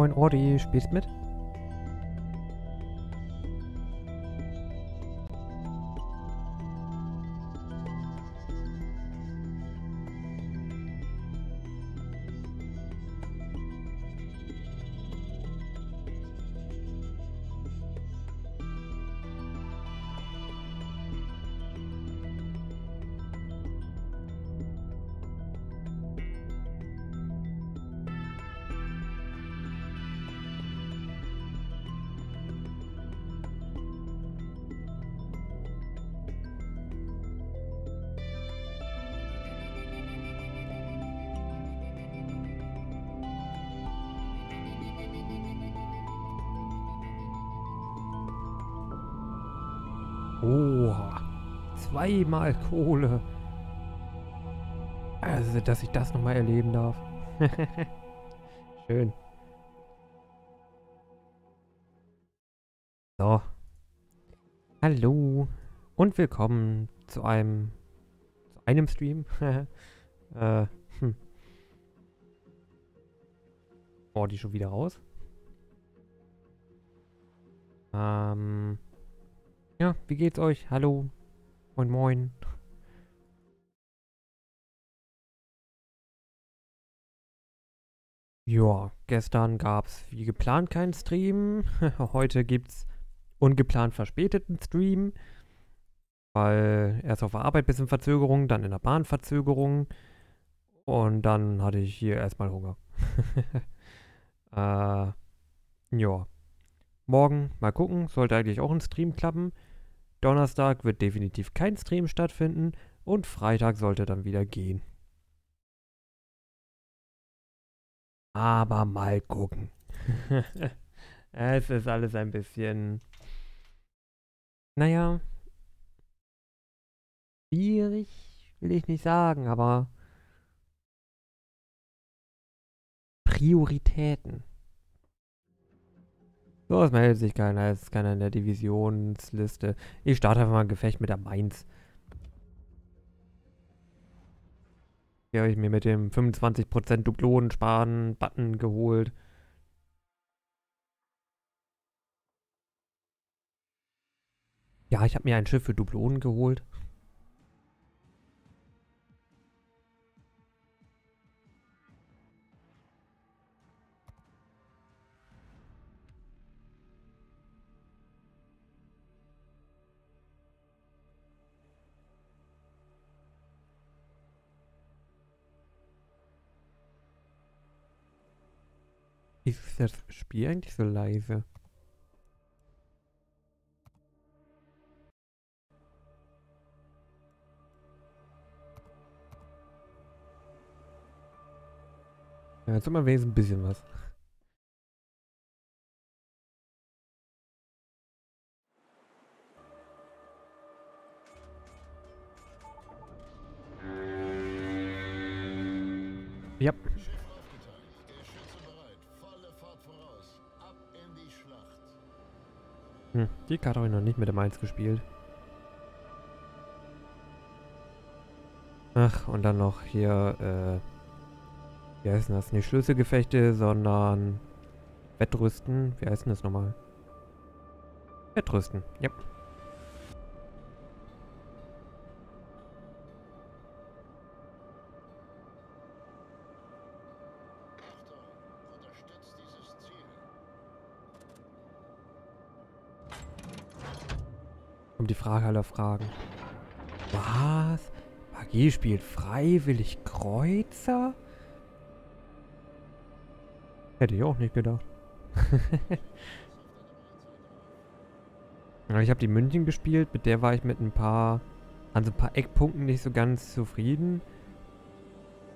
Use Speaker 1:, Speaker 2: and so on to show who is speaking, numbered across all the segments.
Speaker 1: moin Ordi, spielst mit? Zweimal Kohle. Also, dass ich das nochmal erleben darf. Schön. So. Hallo. Und willkommen zu einem zu einem Stream. äh, hm. Oh, die schon wieder raus. Ähm. Ja, wie geht's euch? Hallo. Moin moin. Ja, gestern gab's wie geplant keinen Stream. Heute gibt's ungeplant verspäteten Stream. Weil erst auf der Arbeit bisschen Verzögerung, dann in der Bahn Verzögerung. Und dann hatte ich hier erstmal Hunger. äh, ja. Morgen mal gucken, sollte eigentlich auch ein Stream klappen. Donnerstag wird definitiv kein Stream stattfinden und Freitag sollte dann wieder gehen. Aber mal gucken. es ist alles ein bisschen, naja, schwierig will ich nicht sagen, aber Prioritäten. So, es meldet sich keiner. Es ist keiner in der Divisionsliste. Ich starte einfach mal ein Gefecht mit der Mainz. Hier habe ich mir mit dem 25% Dublonen sparen Button geholt. Ja, ich habe mir ein Schiff für Dublonen geholt. Ist das Spiel eigentlich so leise? Ja, jetzt immer wenigstens ein bisschen was. Die Karte habe ich noch nicht mit dem 1 gespielt. Ach, und dann noch hier, äh, wie heißen das? Nicht Schlüsselgefechte, sondern Wettrüsten. Wie heißt denn das nochmal? Wettrüsten, ja. Die Frage aller Fragen. Was? Magie spielt freiwillig Kreuzer? Hätte ich auch nicht gedacht. ich habe die München gespielt, mit der war ich mit ein paar, an so ein paar Eckpunkten nicht so ganz zufrieden.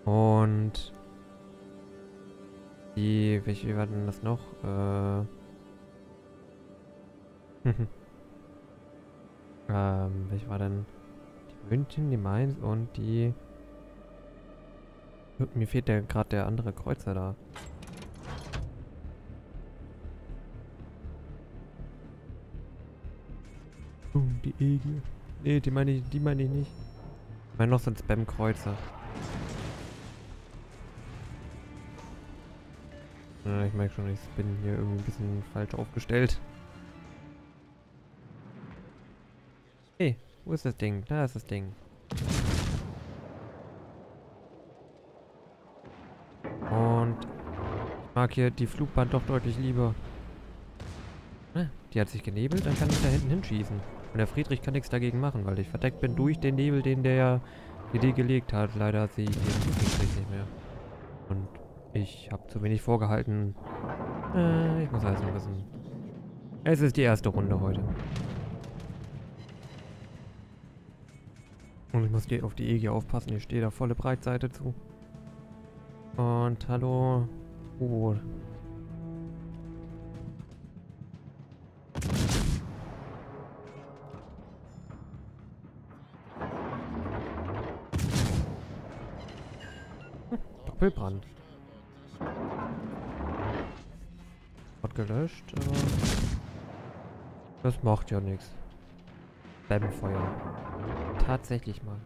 Speaker 1: Und die, welche war denn das noch? Äh. ähm, welche war denn? Die München, die Mainz und die... Mir fehlt der gerade der andere Kreuzer da. Uh, die Egel. Nee, die meine ich, die meine ich nicht. Ich meine noch so ein Spam-Kreuzer. Ja, ich merke schon, ich bin hier irgendwie ein bisschen falsch aufgestellt. Hey, wo ist das Ding? Da ist das Ding. Und ich mag hier die Flugbahn doch deutlich lieber. Ah, die hat sich genebelt, dann kann ich da hinten hinschießen. Und der Friedrich kann nichts dagegen machen, weil ich verdeckt bin durch den Nebel, den der Idee gelegt hat. Leider sehe ich den Friedrich nicht mehr. Und ich habe zu wenig vorgehalten. Äh, ich muss also ein bisschen... Es ist die erste Runde heute. Und ich muss auf die EG aufpassen. Ich stehe da volle Breitseite zu. Und hallo. Oh. Doppelbrand. Hat gelöscht, aber das macht ja nichts. Beim Feuer. Tatsächlich mal.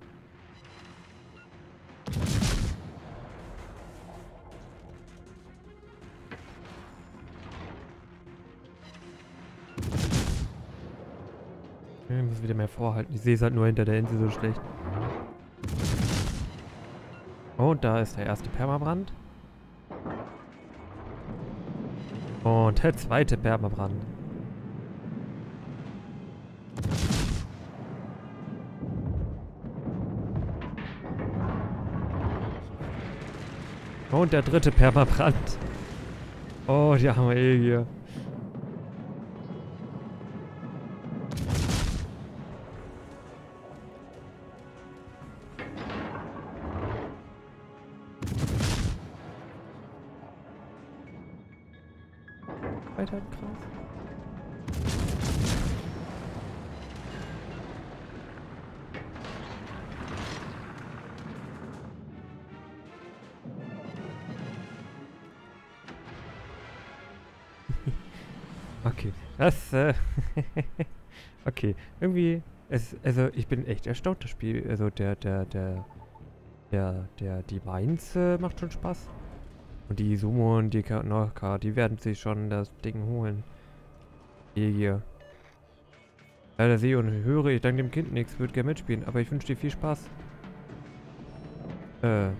Speaker 1: Ich muss wieder mehr vorhalten. Ich sehe es halt nur hinter der Insel so schlecht. Oh, und da ist der erste Permabrand. Und der zweite Permabrand. Und der dritte Permabrand. Oh, die haben wir eh hier. Ich bin echt erstaunt, das Spiel, also der, der, der, der, der, die Mainz äh, macht schon Spaß. Und die Sumo und die Nordka, die werden sich schon das Ding holen. Hier, hier. Leider sehe und höre ich dank dem Kind nichts, würde gerne mitspielen, aber ich wünsche dir viel Spaß. Äh.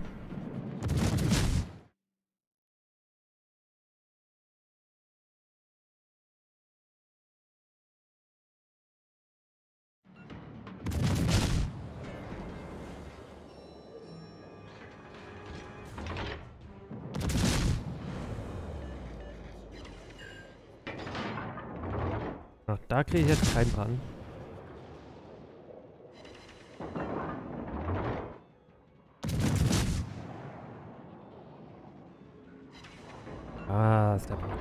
Speaker 1: Keinen dran. Ah, ist der Brand.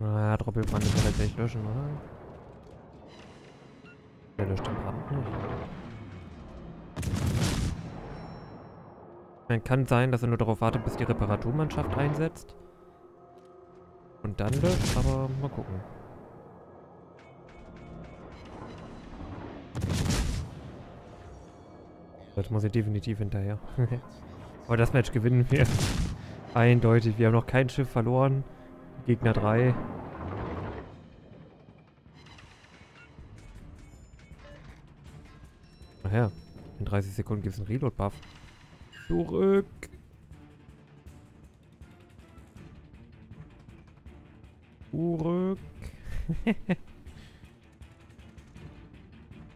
Speaker 1: Ah, Doppelbrand kann er gleich löschen, oder? Der löscht den Brand nicht. Man kann sein, dass er nur darauf wartet, bis die Reparaturmannschaft einsetzt. Und dann löscht, aber mal gucken. Jetzt muss ich definitiv hinterher. Aber das Match gewinnen wir. Eindeutig. Wir haben noch kein Schiff verloren. Gegner 3. Ach ja. In 30 Sekunden gibt es einen Reload-Buff. Zurück. Zurück.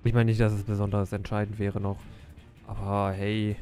Speaker 1: ich meine nicht, dass es besonders entscheidend wäre noch. Aber hey.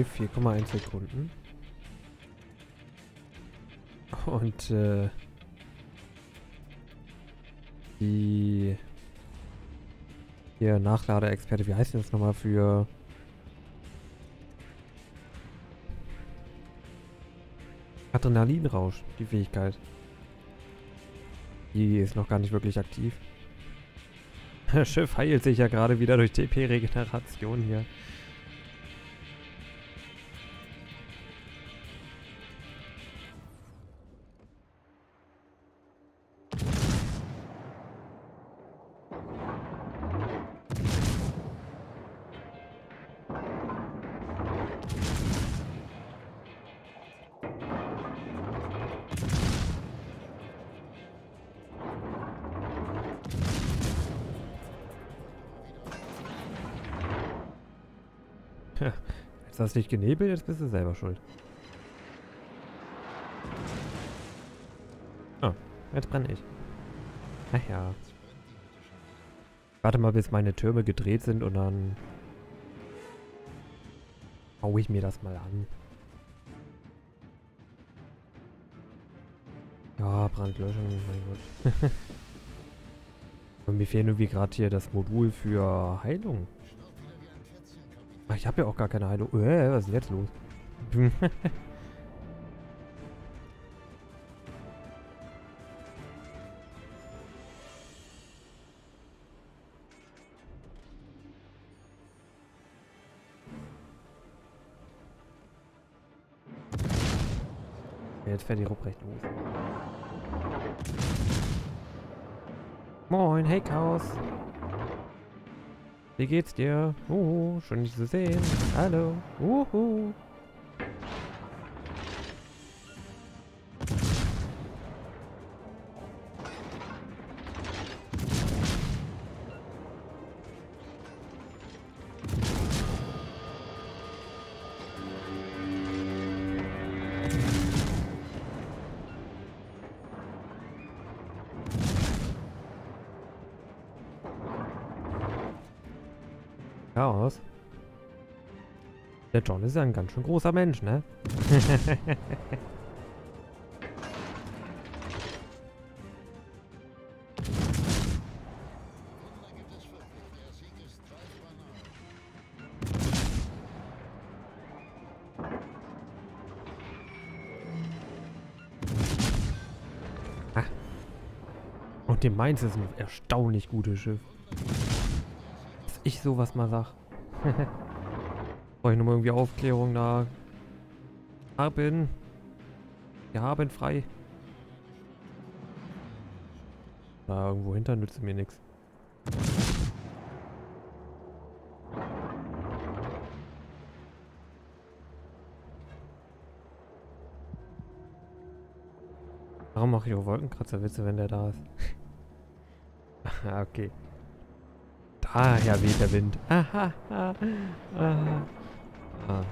Speaker 1: Okay, 4,1 Sekunden. Und, äh... die hier Nachladeexperte, wie heißt das nochmal für Adrenalinrausch, die Fähigkeit. Die ist noch gar nicht wirklich aktiv. Das Schiff heilt sich ja gerade wieder durch TP-Regeneration hier. Hast dich genebelt, jetzt bist du selber schuld. Oh, jetzt brenne ich. Ach ja. Warte mal, bis meine Türme gedreht sind und dann hau ich mir das mal an. Ja, Brandlöschung, mein Gott. und mir fehlt irgendwie gerade hier das Modul für Heilung. Ich habe ja auch gar keine Heilung. Äh, was ist jetzt los? Jetzt fährt die Ruprecht los. Moin, hey Chaos. Wie geht's dir? Uhu, schön dich zu sehen. Hallo. Uhu. Der John ist ja ein ganz schön großer Mensch, ne? ah. Und dem Mainz ist ein erstaunlich gutes Schiff ich sowas mal sag. Brauche ich nochmal irgendwie Aufklärung da. Haben. Wir haben frei. Da irgendwo hinter nützt mir nichts. Warum mache ich auch Wolkenkratzerwitze, wenn der da ist? okay. Daher weht der Wind. Aha, aha, aha. Ah.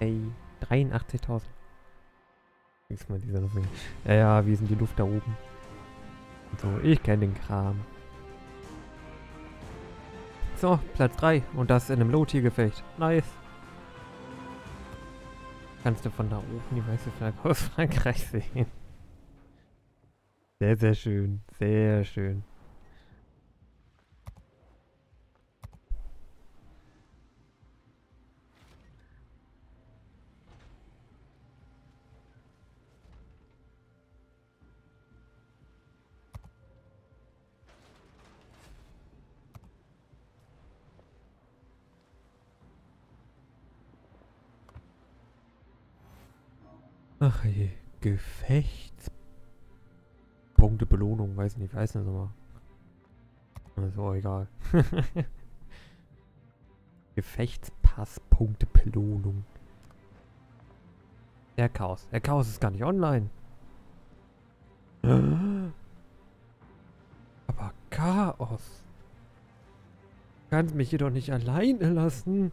Speaker 1: Ey, 83.000. Mal dieser Ja, ja, wie sind die Luft da oben? so, ich kenne den Kram. So, Platz 3. Und das in einem Low-Tier-Gefecht. Nice. Kannst du von da oben die weiße Flagge aus Frankreich sehen. Sehr, sehr schön. Sehr schön. Weiß nicht nochmal. Ist auch egal. Gefechtspasspunkte Belohnung. Der Chaos. Der Chaos ist gar nicht online. Aber Chaos. Du kannst mich jedoch nicht alleine lassen.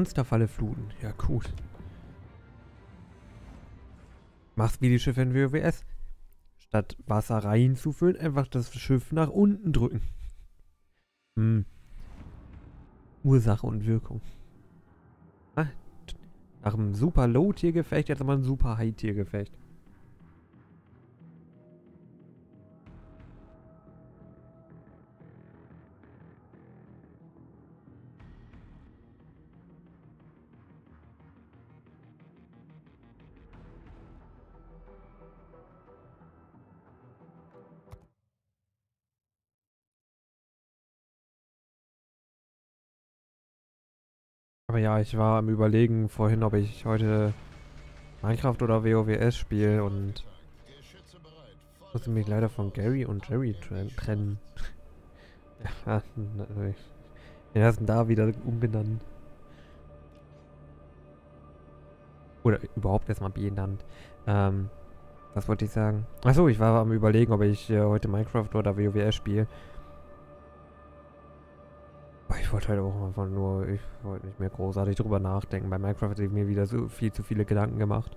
Speaker 1: Monsterfalle fluten. Ja, gut. Machst wie die Schiffe in WWS. Statt Wasser reinzufüllen, einfach das Schiff nach unten drücken. Hm. Ursache und Wirkung. Ah, nach einem super Low-Tier-Gefecht jetzt aber ein super High-Tier-Gefecht. Ja, ich war am überlegen vorhin, ob ich heute Minecraft oder WoWS spiele und musste mich leider von Gary und Jerry trennen. ja, den ersten da wieder umbenannt. Oder überhaupt erstmal benannt. Ähm, was wollte ich sagen? Achso, ich war am überlegen, ob ich äh, heute Minecraft oder WoWS spiele ich wollte halt auch einfach nur, ich wollte nicht mehr großartig drüber nachdenken. Bei Minecraft habe ich mir wieder so viel zu viele Gedanken gemacht.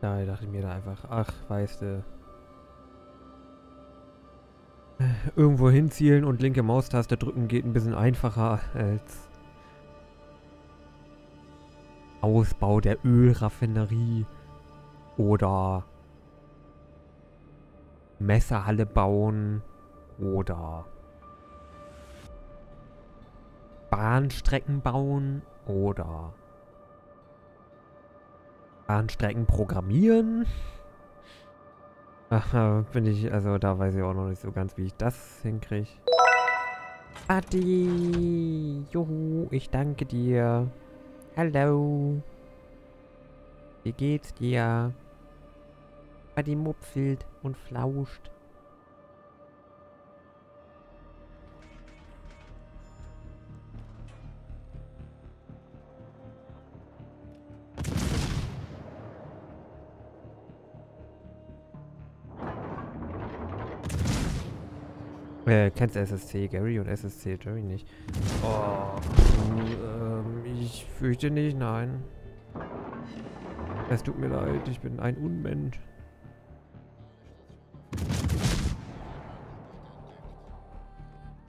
Speaker 1: Da dachte ich mir da einfach, ach, weißt du. Irgendwo hinzielen und linke Maustaste drücken geht ein bisschen einfacher als Ausbau der Ölraffinerie oder Messerhalle bauen oder Bahnstrecken bauen oder Bahnstrecken programmieren. Bin ich, also da weiß ich auch noch nicht so ganz, wie ich das hinkriege. Adi, juhu, ich danke dir. Hallo. Wie geht's dir? Adi mupfelt und flauscht. Äh, kennst SSC Gary und SSC Jerry nicht? Oh, ähm, ich fürchte nicht, nein. Es tut mir leid, ich bin ein Unmensch.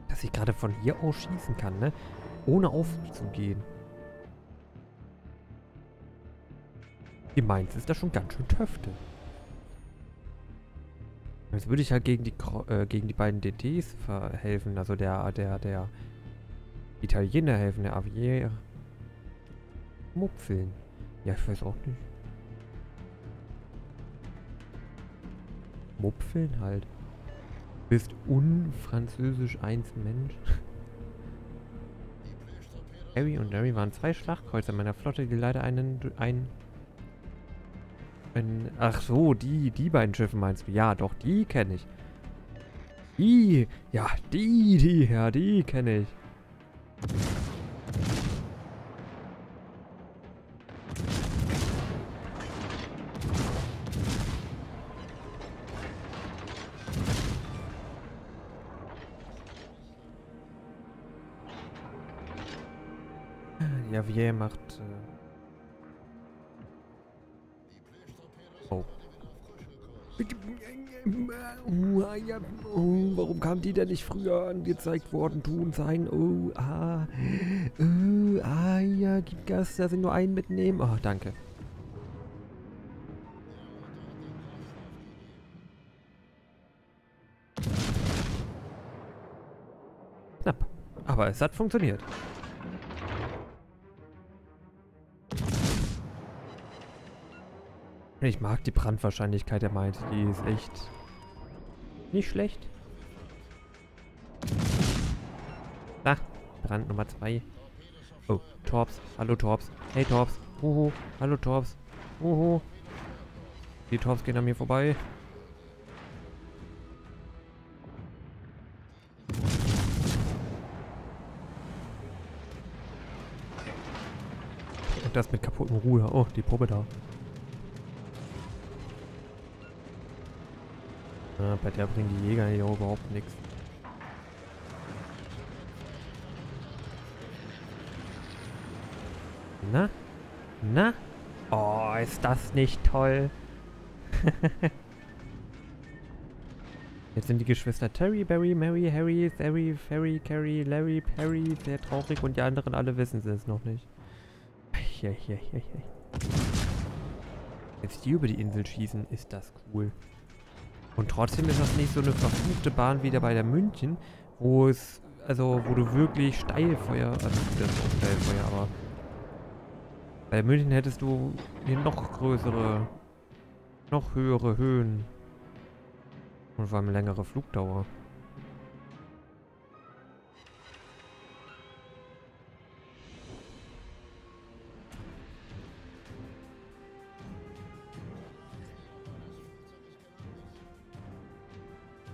Speaker 1: Dass ich gerade von hier aus schießen kann, ne? Ohne aufzugehen. Wie meinst ist das schon ganz schön Töfte. Jetzt würde ich halt gegen die äh, gegen die beiden DTs helfen, also der der der Italiener helfen, der Avier Mupfeln. Ja, ich weiß auch nicht. Mupfeln halt. Bist unfranzösisch eins Mensch. Harry und Larry waren zwei Schlachtkreuzer meiner Flotte, die leider einen ein wenn, ach so, die, die beiden Schiffe meinst du? Ja, doch, die kenne ich. Die, ja, die, die, ja, die kenne ich. Ja, wie macht... Oh, warum kam die denn nicht früher angezeigt worden? Tun, sein, oh, ah, oh, ah, ja, gib Gas, dass ich nur einen mitnehmen. Oh, danke. Knapp. Aber es hat funktioniert. Ich mag die Brandwahrscheinlichkeit, er meint. Die ist echt nicht schlecht. Na, Brand Nummer 2. Oh, Torps. Hallo Torps. Hey Torps. Huhu. Hallo Torps. Huhu. Die Torps gehen an mir vorbei. Und das mit kaputten Ruhe. Oh, die Probe da. Ja, bei der bringen die Jäger hier überhaupt nichts. Na? Na? Oh, ist das nicht toll. Jetzt sind die Geschwister Terry, Barry, Mary, Harry, Sari, Ferry, Carrie, Larry, Perry sehr traurig und die anderen alle wissen es noch nicht. Jetzt die über die Insel schießen, ist das cool. Und trotzdem ist das nicht so eine verfluchte Bahn wie da bei der München, wo es, also wo du wirklich Steilfeuer, also das ist auch Steilfeuer, aber bei München hättest du hier noch größere, noch höhere Höhen. Und vor allem längere Flugdauer.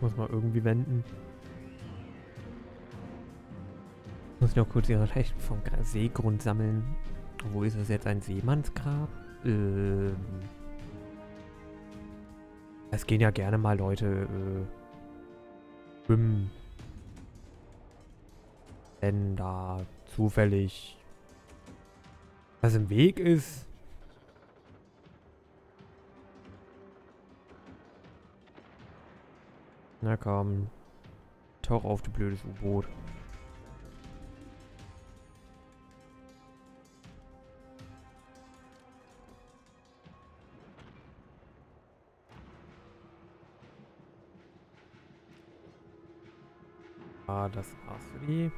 Speaker 1: Muss mal irgendwie wenden. Muss noch kurz ihre Rechte vom Seegrund sammeln. Wo ist das jetzt? Ein Seemannsgrab? Ähm. Es gehen ja gerne mal Leute äh, schwimmen. Wenn da zufällig was im Weg ist. Na komm. Tauch auf, du blödes U-Boot. Ah, das war's für die.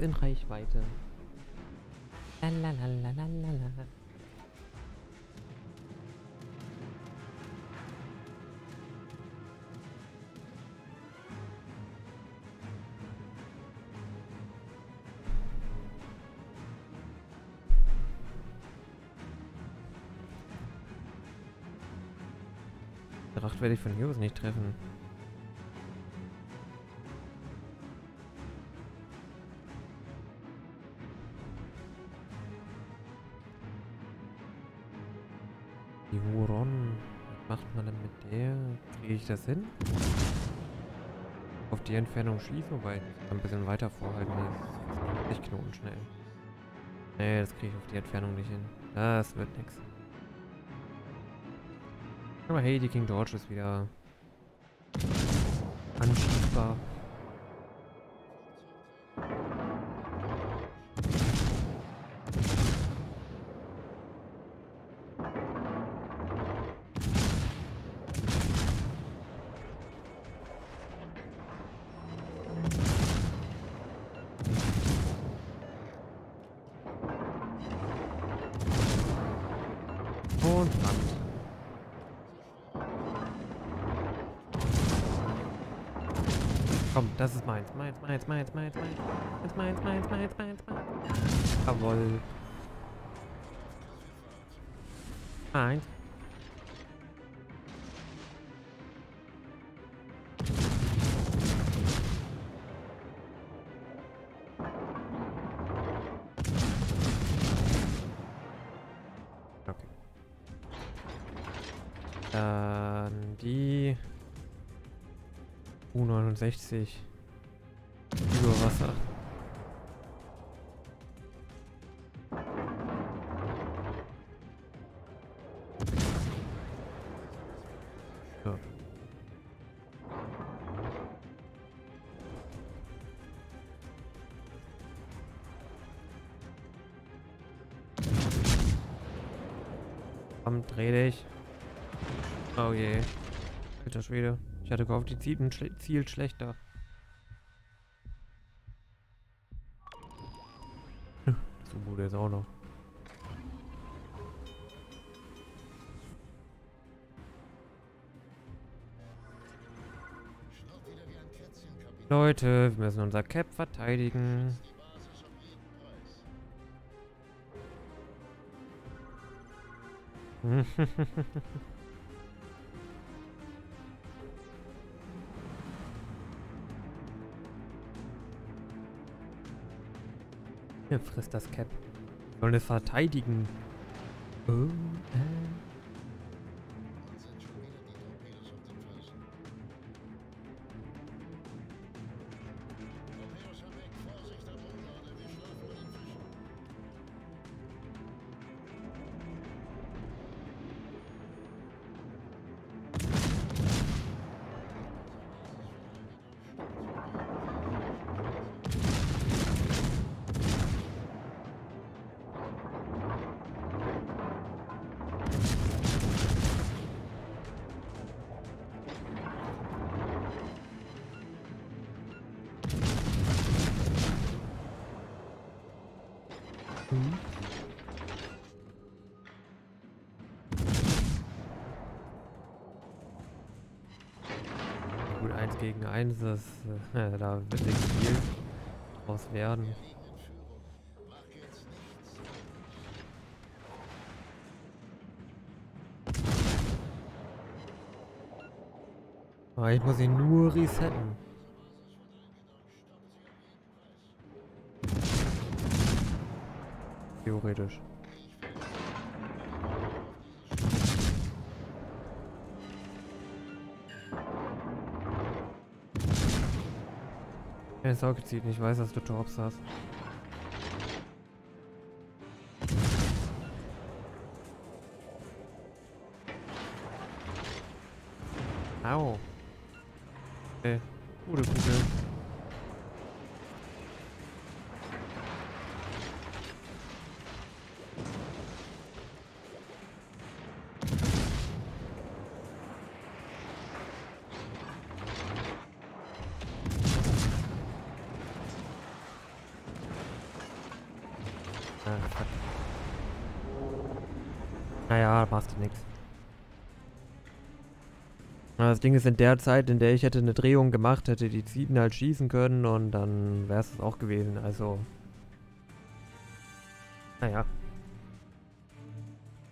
Speaker 1: In Reichweite. Lalalala. Dracht werde ich von hier aus nicht treffen. Das hin? Auf die Entfernung schließen, wobei ein bisschen weiter vorhalten. Nee, ich knoten schnell. Nee, das kriege ich auf die Entfernung nicht hin. Das wird nix. Aber hey, die King George ist wieder anschießbar. Das ist meins. Meins, meins, meins, meins, meins. Meins, meins, meins, meins, meins, meins. U69 über Wasser. Seite gehofft, die Ziel, schle schlechter. so wurde es auch noch. Leute, wir müssen unser Cap verteidigen. Ja, frisst das Cap. Sollen es verteidigen. Oh, äh. 1 gegen 1, das, äh, da wird nicht viel draus werden. Aber ich muss ihn nur resetten. Theoretisch. Keine Sorge zieht, ich weiß, dass du Torps hast. Naja, passt nichts. Das Ding ist, in der Zeit, in der ich hätte eine Drehung gemacht, hätte die Zieten halt schießen können und dann wäre es auch gewesen. Also. Naja.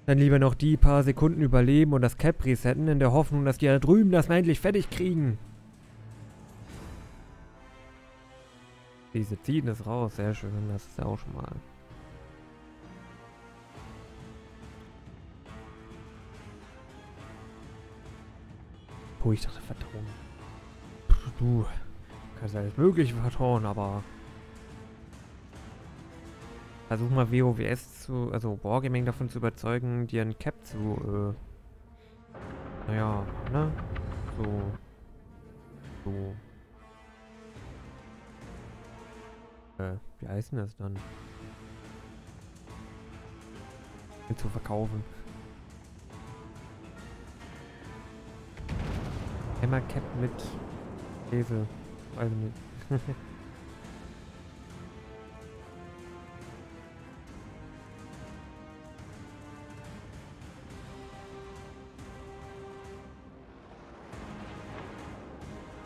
Speaker 1: Dann lieber noch die paar Sekunden überleben und das Cap resetten, in der Hoffnung, dass die da drüben das mal endlich fertig kriegen. Diese ziehen es raus, sehr schön, das ist ja auch schon mal. Oh, ich dachte vertrauen. Du kannst alles Mögliche vertrauen, aber versuch mal WoWS zu, also Wargaming davon zu überzeugen, dir ein Cap zu, äh, naja, ne? So, so, äh, wie heißt denn das dann? Zu verkaufen. Hammer Cap mit Käse. Also nicht.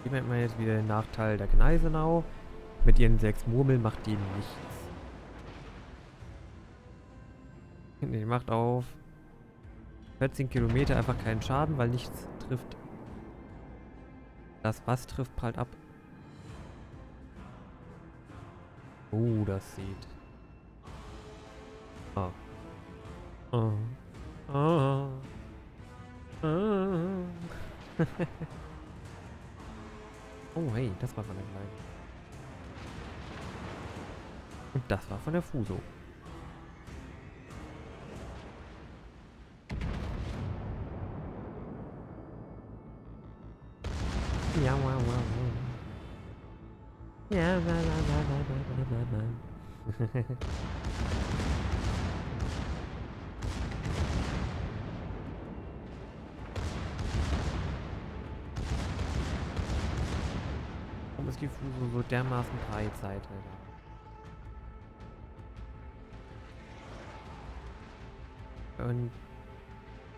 Speaker 1: Hier hat man jetzt wieder den Nachteil der Gneisenau. Mit ihren sechs Murmeln macht die nichts. Die macht auf 14 Kilometer einfach keinen Schaden, weil nichts trifft. Das was trifft prallt ab. Oh, das sieht. Ah. Oh. Oh. Oh. oh, hey, das war von der Kleinen. Und das war von der Fuso. Ja, wow, wow, wow. Ja, bla, bla, bla, bla, bla, bla. Warum ist die Fuso so dermaßen breitseitig? Und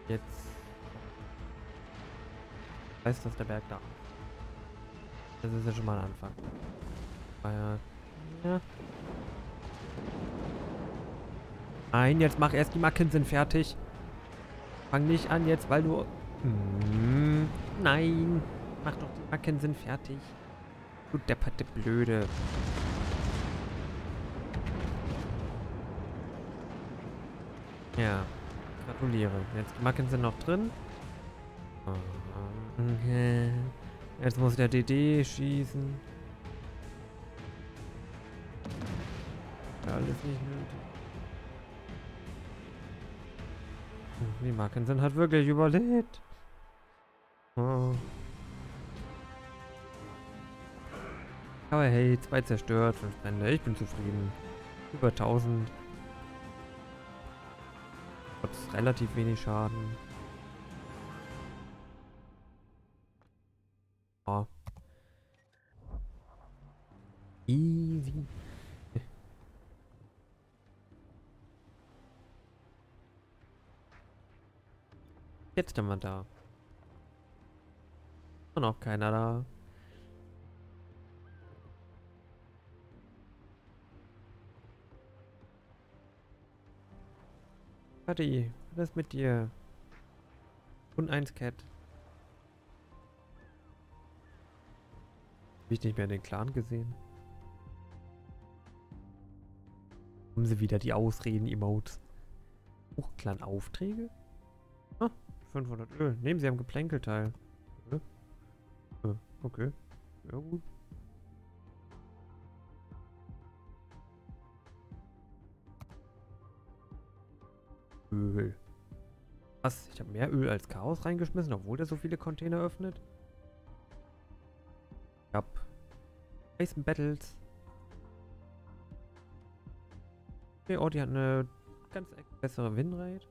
Speaker 1: jetzt weiß, dass der Berg da ist. Das ist ja schon mal ein Anfang. Ja. ja. Nein, jetzt mach erst die Mackensen fertig. Fang nicht an jetzt, weil du... Hm, nein. Mach doch die Mackensen fertig. Du depperte Blöde. Ja. Gratuliere. Jetzt die Macken sind noch drin. Okay. Jetzt muss der DD schießen. Alles nicht nötig. Die Mackensen hat wirklich überlebt. Oh. Aber hey, zwei zerstört, fünf Brände. Ich bin zufrieden. Über 1000. Trotz relativ wenig Schaden. Jetzt sind wir da. Und auch keiner da. Buddy, was ist mit dir? Und eins Cat. Hab ich nicht mehr den Clan gesehen? Haben sie wieder die Ausreden-Emotes. Clan-Aufträge? Ah, 500 Öl. Nehmen sie am Geplänkelteil. Okay. Ja, gut. Öl. Was? Ich habe mehr Öl als Chaos reingeschmissen, obwohl der so viele Container öffnet? Ich hab Mason Battles. Okay, oh, die hat eine ganz bessere Winrate.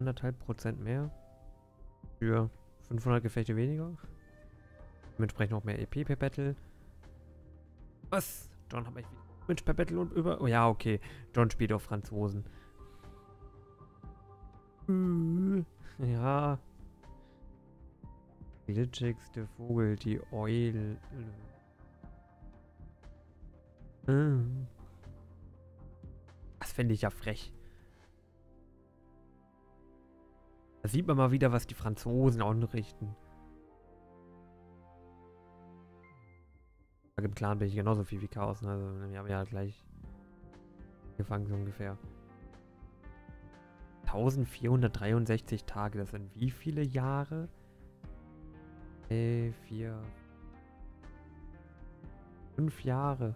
Speaker 1: 100,5 Prozent mehr. Für 500 Gefechte weniger. Dementsprechend noch mehr EP per Battle. Was? John hat mich Mensch per Battle und über... Oh ja, okay. John spielt auf Franzosen. Ja. Glitschigste Vogel, die Eule. Hm. Das fände ich ja frech. Da sieht man mal wieder, was die Franzosen anrichten. Im Clan bin ich genauso viel wie Chaos. Ne? Also wir haben ja gleich gefangen so ungefähr. 1463 Tage, das sind wie viele Jahre? Äh, vier. Fünf Jahre.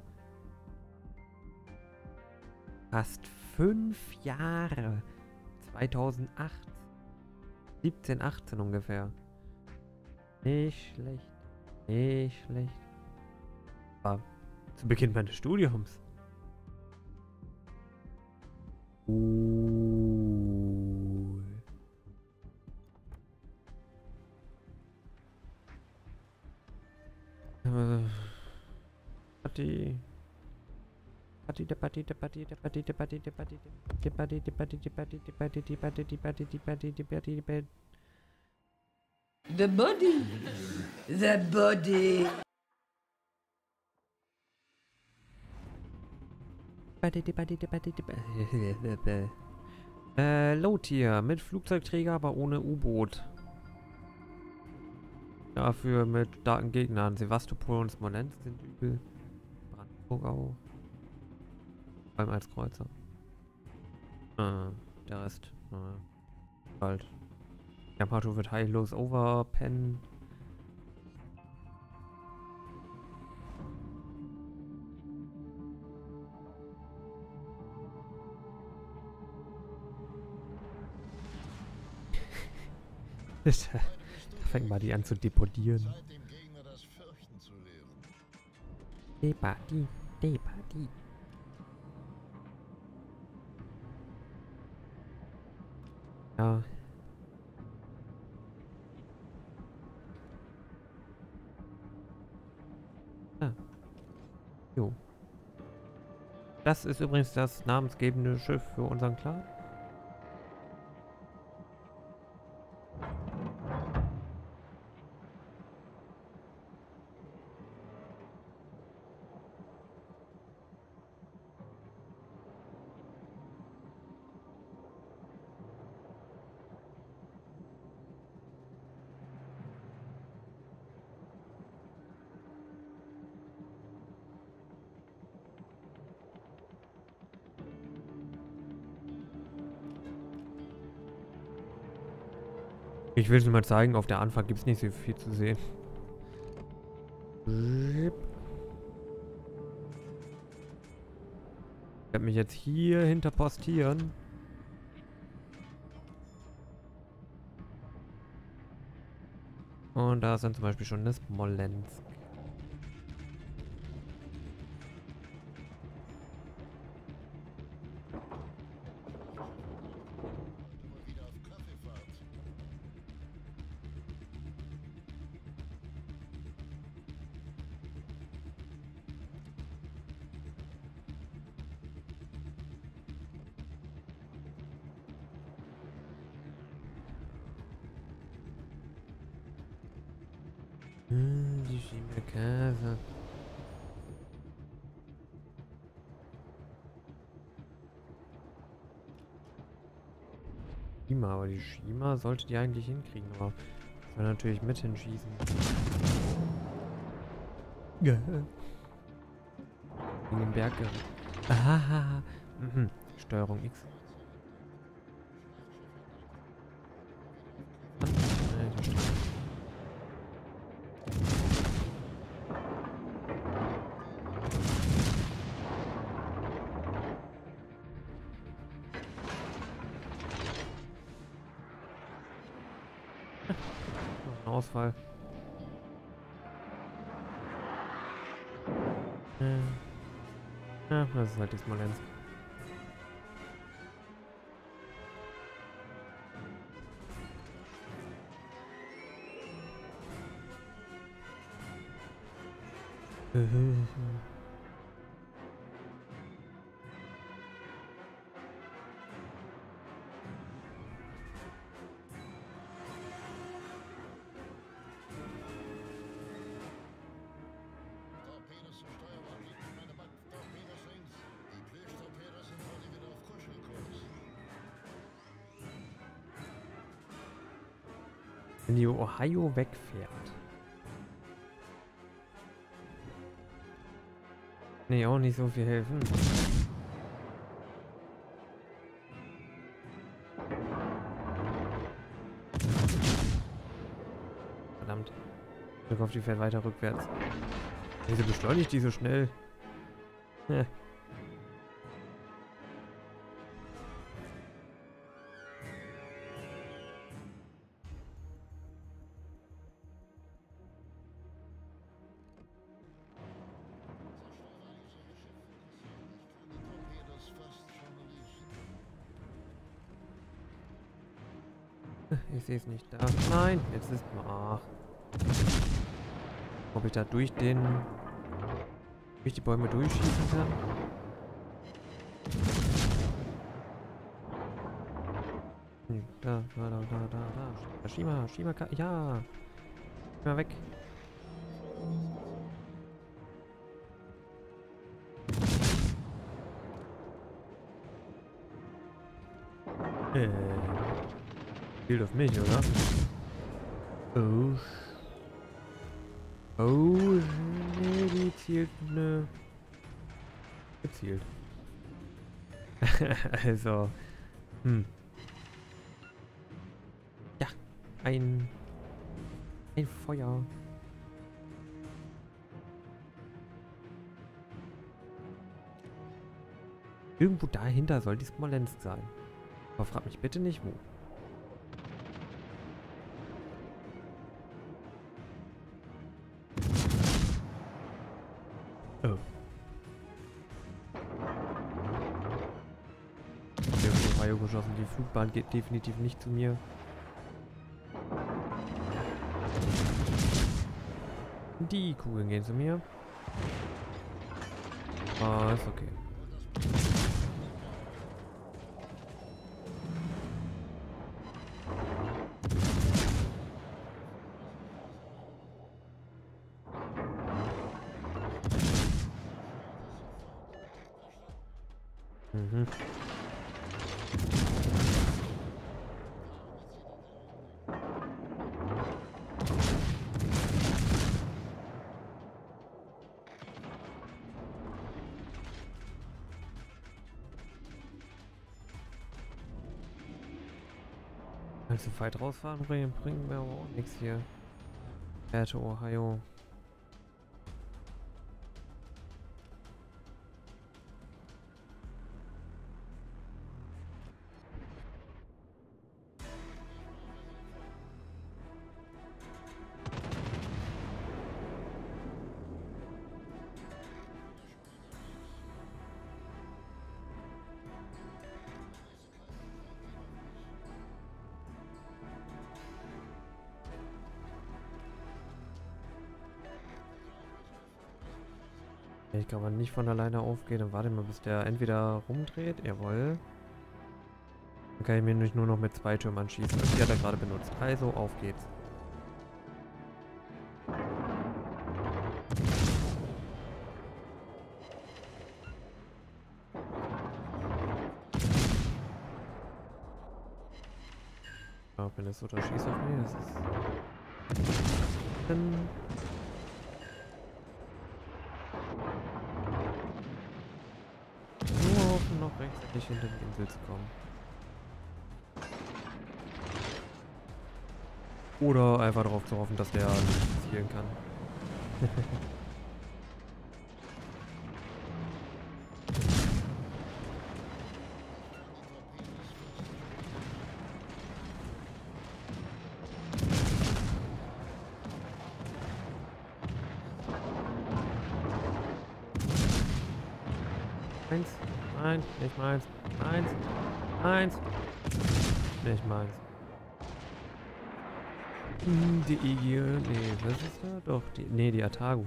Speaker 1: Fast fünf Jahre. 2008. 17, 18 ungefähr. Nicht schlecht. Nicht schlecht. War zu Beginn meines Studiums. Cool. Äh, hat die
Speaker 2: The body. The body.
Speaker 1: Äh, Low-Tier mit Flugzeugträger, aber ohne U-Boot. Dafür mit starken Gegnern. Sevastopol und Smolensk sind übel. Brandenburg auch. Vor allem als Kreuzer. Äh, der Rest. Äh, bald. Yamato wird heillos overpennen. da fängt mal die an zu depodieren. Depadi, Depadi. Ja. Ah. Jo. Das ist übrigens das namensgebende Schiff für unseren Clan. Ich will es mal zeigen, auf der Anfang gibt es nicht so viel zu sehen. Ich werde mich jetzt hier hinter postieren. Und da dann zum Beispiel schon das Smolensk. Sollte die eigentlich hinkriegen, aber soll natürlich mit hinschießen. Gegen den Berg. Aha. Mhm. Steuerung X. Ausfall. Ja, das ist halt die Smolensk. Ohio wegfährt. Nee, auch nicht so viel helfen. Verdammt. Ich hoffe, die fährt weiter rückwärts. Wieso beschleunigt die so schnell? Jetzt ist... Ach. Ob ich da durch den... durch die Bäume durchschießen kann? Hm, Da, da, da, da, da, da. Shima, Shima, ja. Mal weg. Äh. Zielt auf mich, oder? Oh. Oh, nee, die zielt ne. Gezielt. also. Hm. Ja, ein. Ein Feuer. Irgendwo dahinter soll die Smolensk sein. Aber frag mich bitte nicht wo. Geschossen. Die Flugbahn geht definitiv nicht zu mir. Die Kugeln gehen zu mir. Ah, ist okay. Mhm. Allzu weit rausfahren bringen, bringen wir aber auch nichts hier. Werte Ohio. Kann aber nicht von alleine aufgehen. Dann warte mal, bis der entweder rumdreht. Jawohl. Dann kann ich mir nämlich nur noch mit zwei Türmen anschießen. Die hat er gerade benutzt. Also, auf geht's. Ja, wenn es so schießt auf mich, das ist... Dann Nur hoffen, noch rechtzeitig hinter die Insel zu kommen. Oder einfach darauf zu hoffen, dass der zielen kann. Hm, Die IG, nee, was ist da? Doch, die, nee, die Atagu.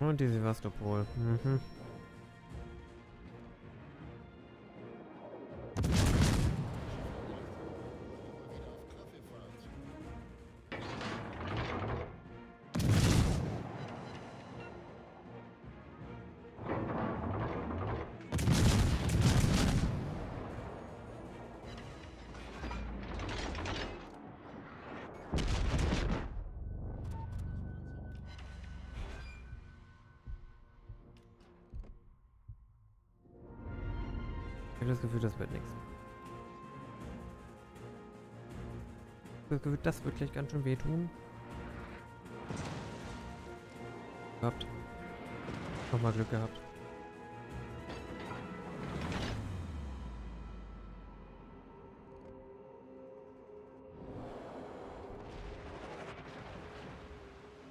Speaker 1: Und die Sevastopol. Mhm. Habe das wird gleich ganz schön wehtun. Gehabt. Nochmal Glück gehabt.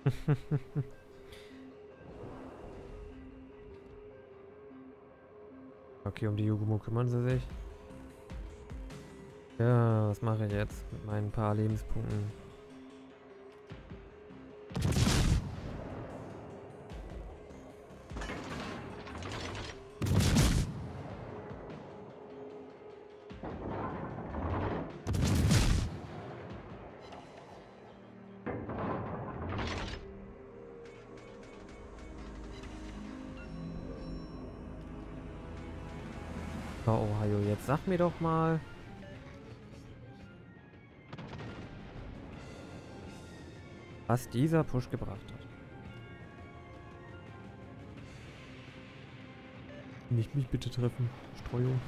Speaker 1: Okay, um die Yugumo kümmern sie sich. Ja, was mache ich jetzt mit meinen paar Lebenspunkten? Oh, Ohio, jetzt sag mir doch mal. Was dieser Push gebracht hat. Nicht mich bitte treffen. Streuung.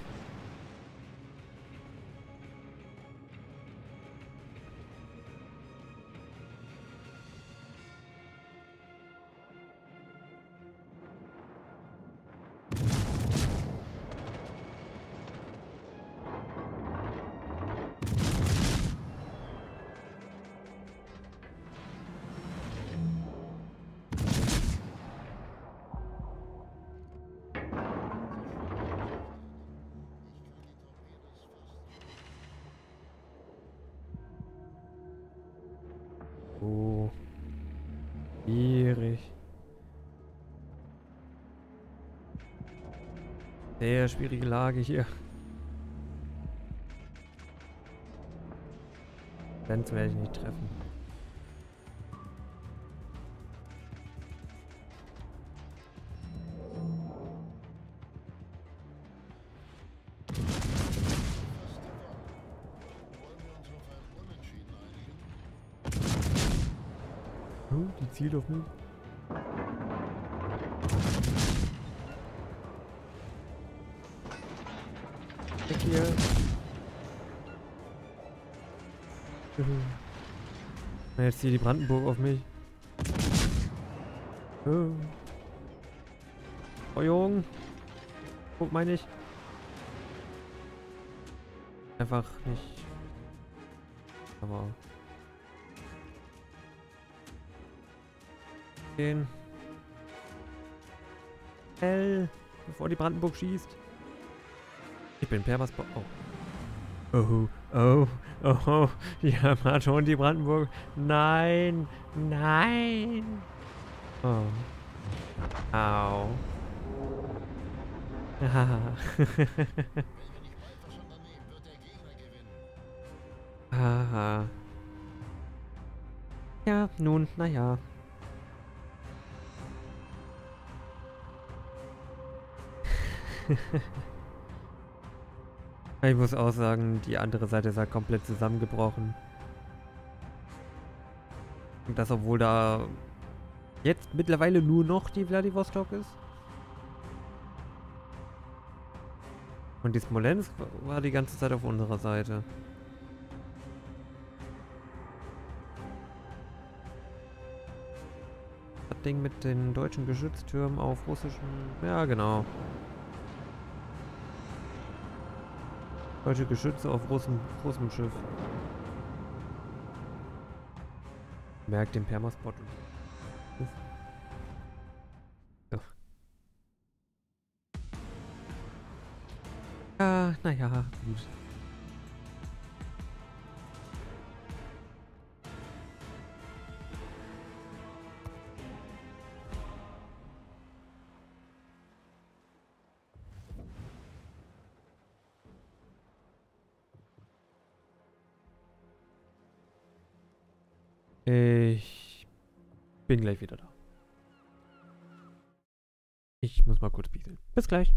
Speaker 1: Sehr schwierige Lage hier. Benz werde ich nicht treffen. Oh, die zielt auf mich. Jetzt hier die Brandenburg auf mich. Oh. Feuerung. Guck, meine ich. Einfach nicht. Aber. Gehen. Hell, bevor die Brandenburg schießt. Ich bin Permasbo. Oh. Oh, oh, oh, oh. Man schon die Brandenburg. Nein, nein. Oh. Au. Ah. Haha. Ja, nun, naja. ich muss auch sagen, die andere Seite ist halt komplett zusammengebrochen. Und das, obwohl da jetzt mittlerweile nur noch die Vladivostok ist. Und die Smolensk war die ganze Zeit auf unserer Seite. Das Ding mit den deutschen Geschütztürmen auf russischen... Ja, genau. Deutsche Geschütze auf russem, Schiff. Merkt den Permaspot. So. Ja, naja, gut. Bin gleich wieder da. Ich muss mal kurz pieseln. Bis gleich.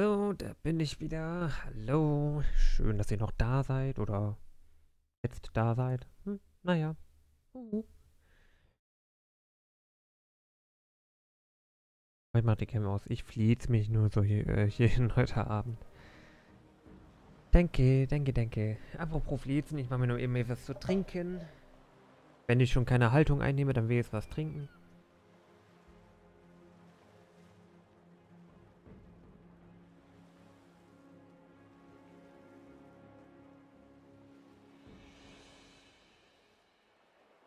Speaker 1: So, da bin ich wieder. Hallo. Schön, dass ihr noch da seid oder jetzt da seid. Hm, naja. Uh. Ich mach die Cam aus. Ich fließ mich nur so hier, äh, hierhin heute Abend. Denke, denke, denke. Apropos fließen, ich mache mir nur eben etwas zu trinken. Wenn ich schon keine Haltung einnehme, dann will ich jetzt was trinken.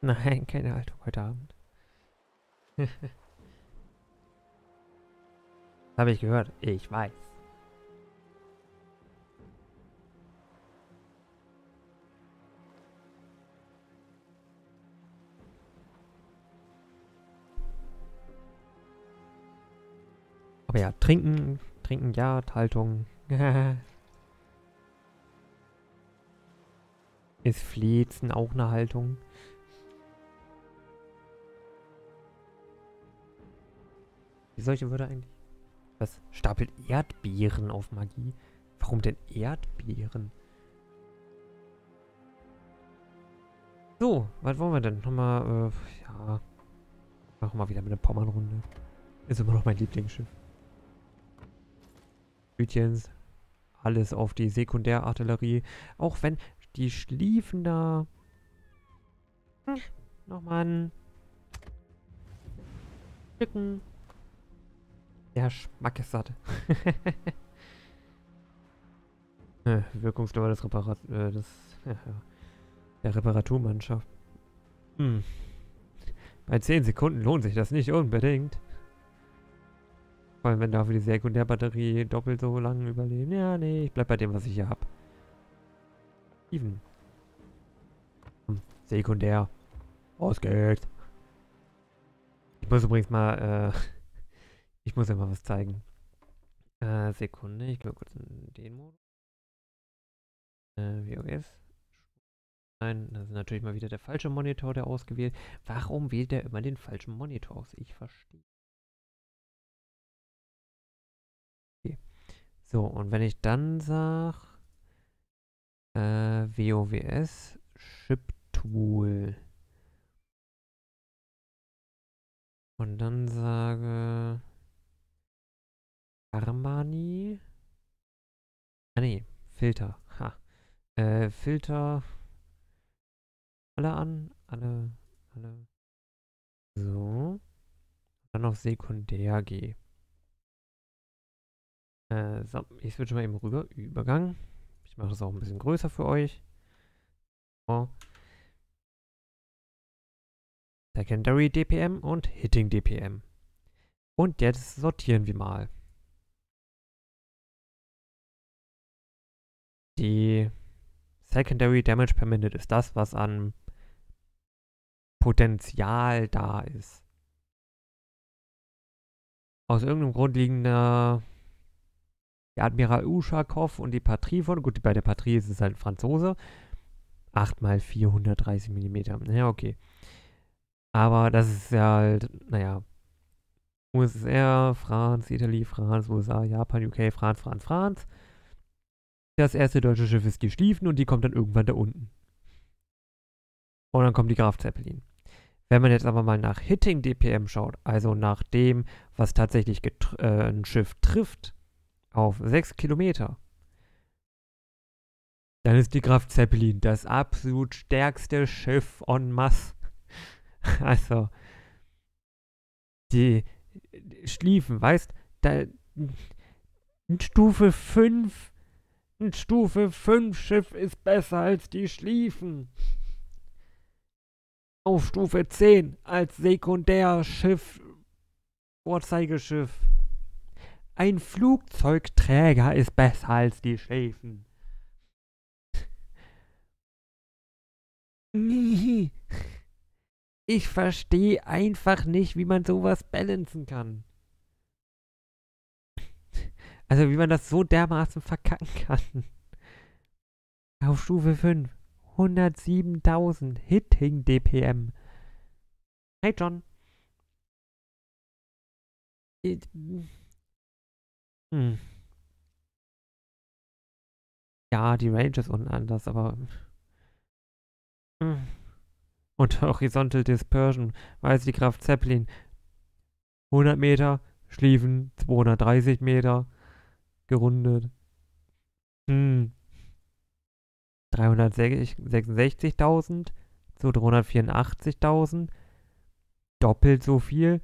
Speaker 1: Nein, keine Haltung heute Abend. Habe ich gehört. Ich weiß. Aber ja, trinken, trinken ja, Haltung. Ist Fliezen auch eine Haltung? Wie solche Wörter eigentlich? Was stapelt Erdbeeren auf Magie? Warum denn Erdbeeren? So, was wollen wir denn? Nochmal, äh, ja. Machen wir wieder mit der Pommernrunde. Ist immer noch mein Lieblingsschiff. Hütchens. Alles auf die Sekundärartillerie. Auch wenn die Schliefen da... Hm, Nochmal ein... Stücken der Schmack ist satt. äh, Wirkungsdauer des Reparat äh, des, der Reparaturmannschaft. Hm. Bei 10 Sekunden lohnt sich das nicht unbedingt. Vor allem, wenn dafür die Sekundärbatterie doppelt so lange überleben. Ja, nee, ich bleib bei dem, was ich hier hab. Even. Hm, Sekundär. Aus geht's. Ich muss übrigens mal, äh, ich muss ja mal was zeigen. Äh, Sekunde, ich gehe kurz in den Modus. Äh, WOS. Nein, das ist natürlich mal wieder der falsche Monitor, der ausgewählt. Warum wählt er immer den falschen Monitor aus? Ich verstehe. Okay. So, und wenn ich dann sage, äh, WOWS, Ship Tool. Und dann sage Armani. Ah nee, Filter. Ha. Äh, Filter. Alle an. Alle. Alle. So. Dann auf Sekundär G. Äh, so, ich switche mal eben rüber. Übergang. Ich mache das auch ein bisschen größer für euch. So. Secondary DPM und Hitting DPM. Und jetzt sortieren wir mal. Die Secondary Damage per Minute ist das, was an Potenzial da ist. Aus irgendeinem Grund liegen da die Admiral Ushakov und die Patrie von. Gut, bei der Patrie ist es halt Franzose. 8 mal 430 mm. Ja, okay. Aber das ist ja halt, naja. USSR, France, Italien, France, USA, Japan, UK, France, France, France. Das erste deutsche Schiff ist geschliefen und die kommt dann irgendwann da unten. Und dann kommt die Graf Zeppelin. Wenn man jetzt aber mal nach Hitting DPM schaut, also nach dem, was tatsächlich äh, ein Schiff trifft, auf 6 Kilometer, dann ist die Graf Zeppelin das absolut stärkste Schiff en masse. Also, die Schliefen, weißt, da Stufe 5 ein Stufe 5 Schiff ist besser als die Schliefen. Auf Stufe 10 als Sekundärschiff, Vorzeigeschiff. Ein Flugzeugträger ist besser als die Schläfen. Ich verstehe einfach nicht, wie man sowas balancen kann. Also wie man das so dermaßen verkacken kann. Auf Stufe 5. 107.000 Hitting DPM. Hey John. Hm. Ja, die Range ist unten anders, aber. Hm. Und Horizontal Dispersion, weiß die Kraft Zeppelin. 100 Meter, Schliefen 230 Meter, gerundet. Hm. 366.000 zu 384.000. Doppelt so viel.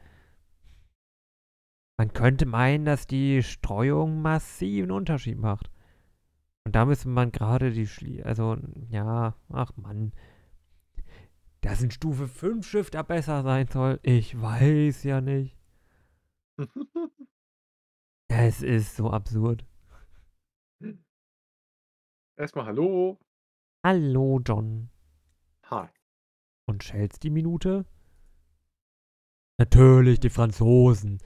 Speaker 1: Man könnte meinen, dass die Streuung massiven Unterschied macht. Und da müsste man gerade die Schlie... Also, ja, ach Mann. Dass ein Stufe 5 Shifter besser sein soll, ich weiß ja nicht. Es ist so absurd.
Speaker 3: Erstmal Hallo.
Speaker 1: Hallo, John.
Speaker 3: Hi.
Speaker 1: Und schellst die Minute? Natürlich die Franzosen.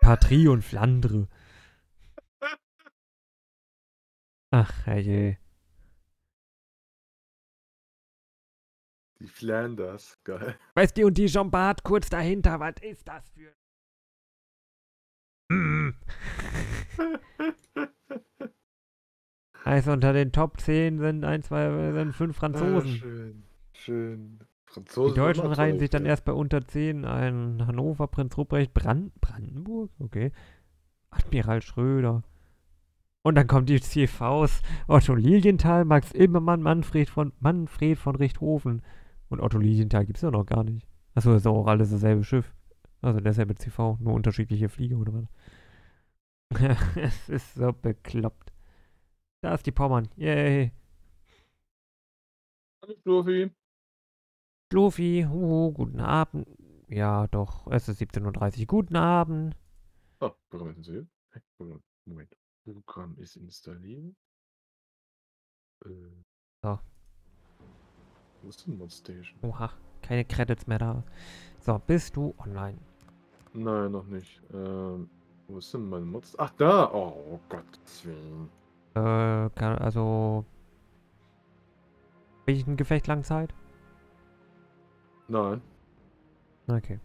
Speaker 1: Patrie und Flandre. Ach, herrje.
Speaker 3: Die Flanders. Geil.
Speaker 1: Weißt du, und die Jean Bart kurz dahinter, was ist das für... Also unter den Top 10 sind ein, zwei, sind fünf
Speaker 3: Ah,
Speaker 1: Franzosen.
Speaker 3: schön. Schön.
Speaker 1: Die
Speaker 3: Franzosen.
Speaker 1: Deutschen
Speaker 3: immer
Speaker 1: reihen sich dann
Speaker 3: ja.
Speaker 1: erst bei unter 10 ein Hannover, Prinz Ruprecht, Brand Brandenburg, okay. Admiral Schröder. Und dann kommen die CVs Otto Lilienthal, Max Immermann, Manfred von Manfred von Richthofen. Und Otto Lilienthal gibt es ja noch gar nicht. Achso, das ist auch alles dasselbe Schiff. Also derselbe CV, nur unterschiedliche Flieger oder was. es ist so bekloppt. Da ist die Pommern. Yay.
Speaker 3: Hallo, Fluffy.
Speaker 1: Luffy, huhu, guten Abend. Ja, doch, es ist 17.30 Uhr. Guten Abend.
Speaker 3: Oh, Programm ist installiert. Moment. Programm ist installiert. Äh.
Speaker 1: So.
Speaker 3: Wo ist denn Modstation?
Speaker 1: Oha, keine Credits mehr da. So, bist du online?
Speaker 3: Nein, noch nicht. Ähm, wo ist denn mein Mods? Ach, da! Oh, Gottes Willen.
Speaker 1: Äh, kann, also. Bin ich ein Gefecht Langzeit?
Speaker 3: Nein,
Speaker 1: Okay.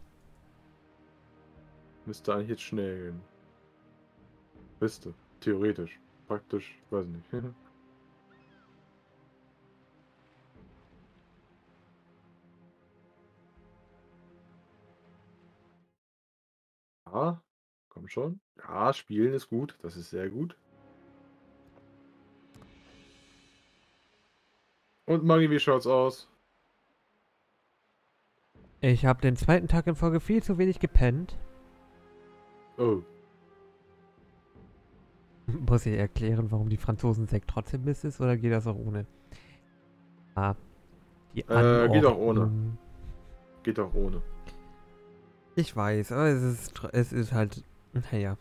Speaker 3: müsste eigentlich jetzt schnell gehen. Müsste. Theoretisch. Praktisch, weiß nicht. ja, komm schon. Ja, spielen ist gut. Das ist sehr gut. Und Maggie, wie schaut's aus?
Speaker 1: Ich habe den zweiten Tag in Folge viel zu wenig gepennt.
Speaker 3: Oh,
Speaker 1: Muss ich erklären, warum die Franzosen Sekt trotzdem Mist ist, oder geht das auch ohne? Ah. Die
Speaker 3: Äh, geht auch ohne. Geht auch ohne.
Speaker 1: Ich weiß, aber es ist, es ist halt. Naja.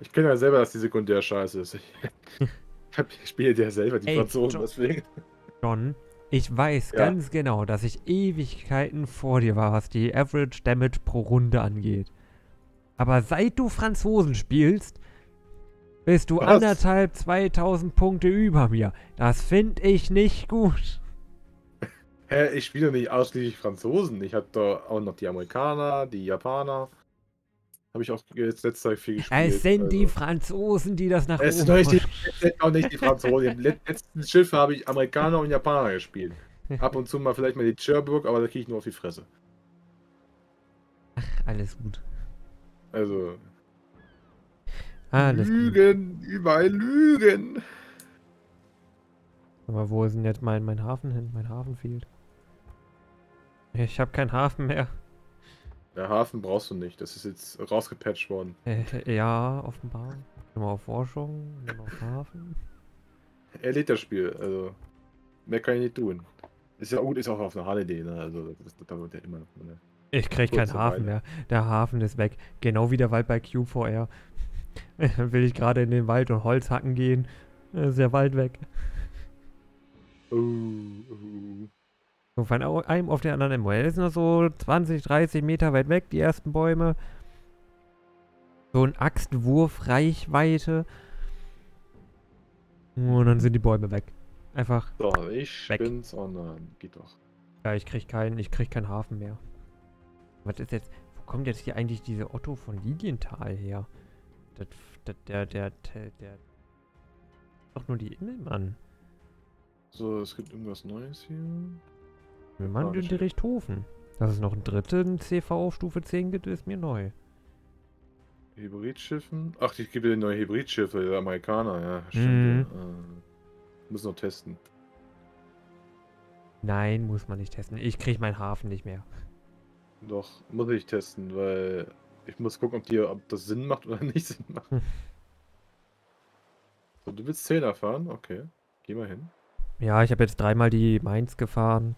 Speaker 3: Ich kenne ja selber, dass die sekundär scheiße ist. Ich, ich spiele ja selber die
Speaker 1: Ey,
Speaker 3: Franzosen, deswegen.
Speaker 1: John, ich weiß
Speaker 3: Ja.
Speaker 1: ganz genau, dass ich Ewigkeiten vor dir war, was die Average Damage pro Runde angeht. Aber seit du Franzosen spielst, bist du
Speaker 3: Was?
Speaker 1: anderthalb, 2000 Punkte über mir. Das finde ich nicht gut.
Speaker 3: Hä, ich spiele nicht ausschließlich Franzosen. Ich habe da auch noch die Amerikaner, die Japaner. Habe ich auch jetzt letzte Zeit viel gespielt.
Speaker 1: Es sind die
Speaker 3: also.
Speaker 1: Franzosen, die das nach
Speaker 3: Es sind
Speaker 1: oben
Speaker 3: die,
Speaker 1: pushen.
Speaker 3: es sind auch nicht die Franzosen. Im let- letzten Schiff habe ich Amerikaner und Japaner gespielt. Ab und zu mal vielleicht mal die Cherbourg, aber da kriege ich nur auf die Fresse.
Speaker 1: Alles gut.
Speaker 3: Also.
Speaker 1: Alles gut.
Speaker 3: Lügen, überall Lügen.
Speaker 1: Aber wo ist denn jetzt mein, mein Hafen hin? Mein Hafen fehlt. Ich habe keinen Hafen mehr.
Speaker 3: Der Hafen brauchst du nicht. Das ist jetzt rausgepatcht worden.
Speaker 1: Äh, ja, offenbar. Immer auf Forschung, immer auf Hafen.
Speaker 3: Er lädt das Spiel, also. Mehr kann ich nicht tun. Ist ja gut, ist auch auf einer Holiday, ne? Also, das, das dauert ja immer. Ne?
Speaker 1: Ich krieg keinen Hafen mehr. Der Hafen ist weg. Genau wie der Wald bei QVR. Will ich gerade in den Wald und Holz hacken gehen, äh, ist der Wald weg.
Speaker 3: Oh, oh.
Speaker 1: So, von einem auf den anderen MOL ist noch so 20, 30 Meter weit weg, die ersten Bäume. So ein Axtwurf Reichweite. Und dann sind die Bäume weg. Einfach,
Speaker 3: So, ich
Speaker 1: Weg.
Speaker 3: bin's online. Geht doch.
Speaker 1: ja, ich krieg keinen, ich krieg keinen Hafen mehr. Was ist jetzt, wo kommt jetzt hier eigentlich diese Otto von Lilienthal her? Das, das, der, der, der, der Doch nur die Immelmann.
Speaker 3: So, es gibt irgendwas Neues hier. Nicht
Speaker 1: die Richthofen. Dass es noch einen dritten CV auf Stufe 10 gibt, ist mir neu.
Speaker 3: Hybridschiffen. Ach, ich gebe dir neue Hybridschiffe, der Amerikaner, ja. Stimmt.
Speaker 1: Mhm.
Speaker 3: Ja. Äh, muss noch testen.
Speaker 1: Nein, muss man nicht testen. Ich krieg meinen Hafen nicht mehr.
Speaker 3: Doch, muss ich testen, weil ich muss gucken, ob, die, ob das Sinn macht oder nicht Sinn macht.
Speaker 1: Hm.
Speaker 3: So, du willst 10 fahren? Okay. Geh mal hin.
Speaker 1: Ja, ich habe jetzt dreimal die Mainz gefahren.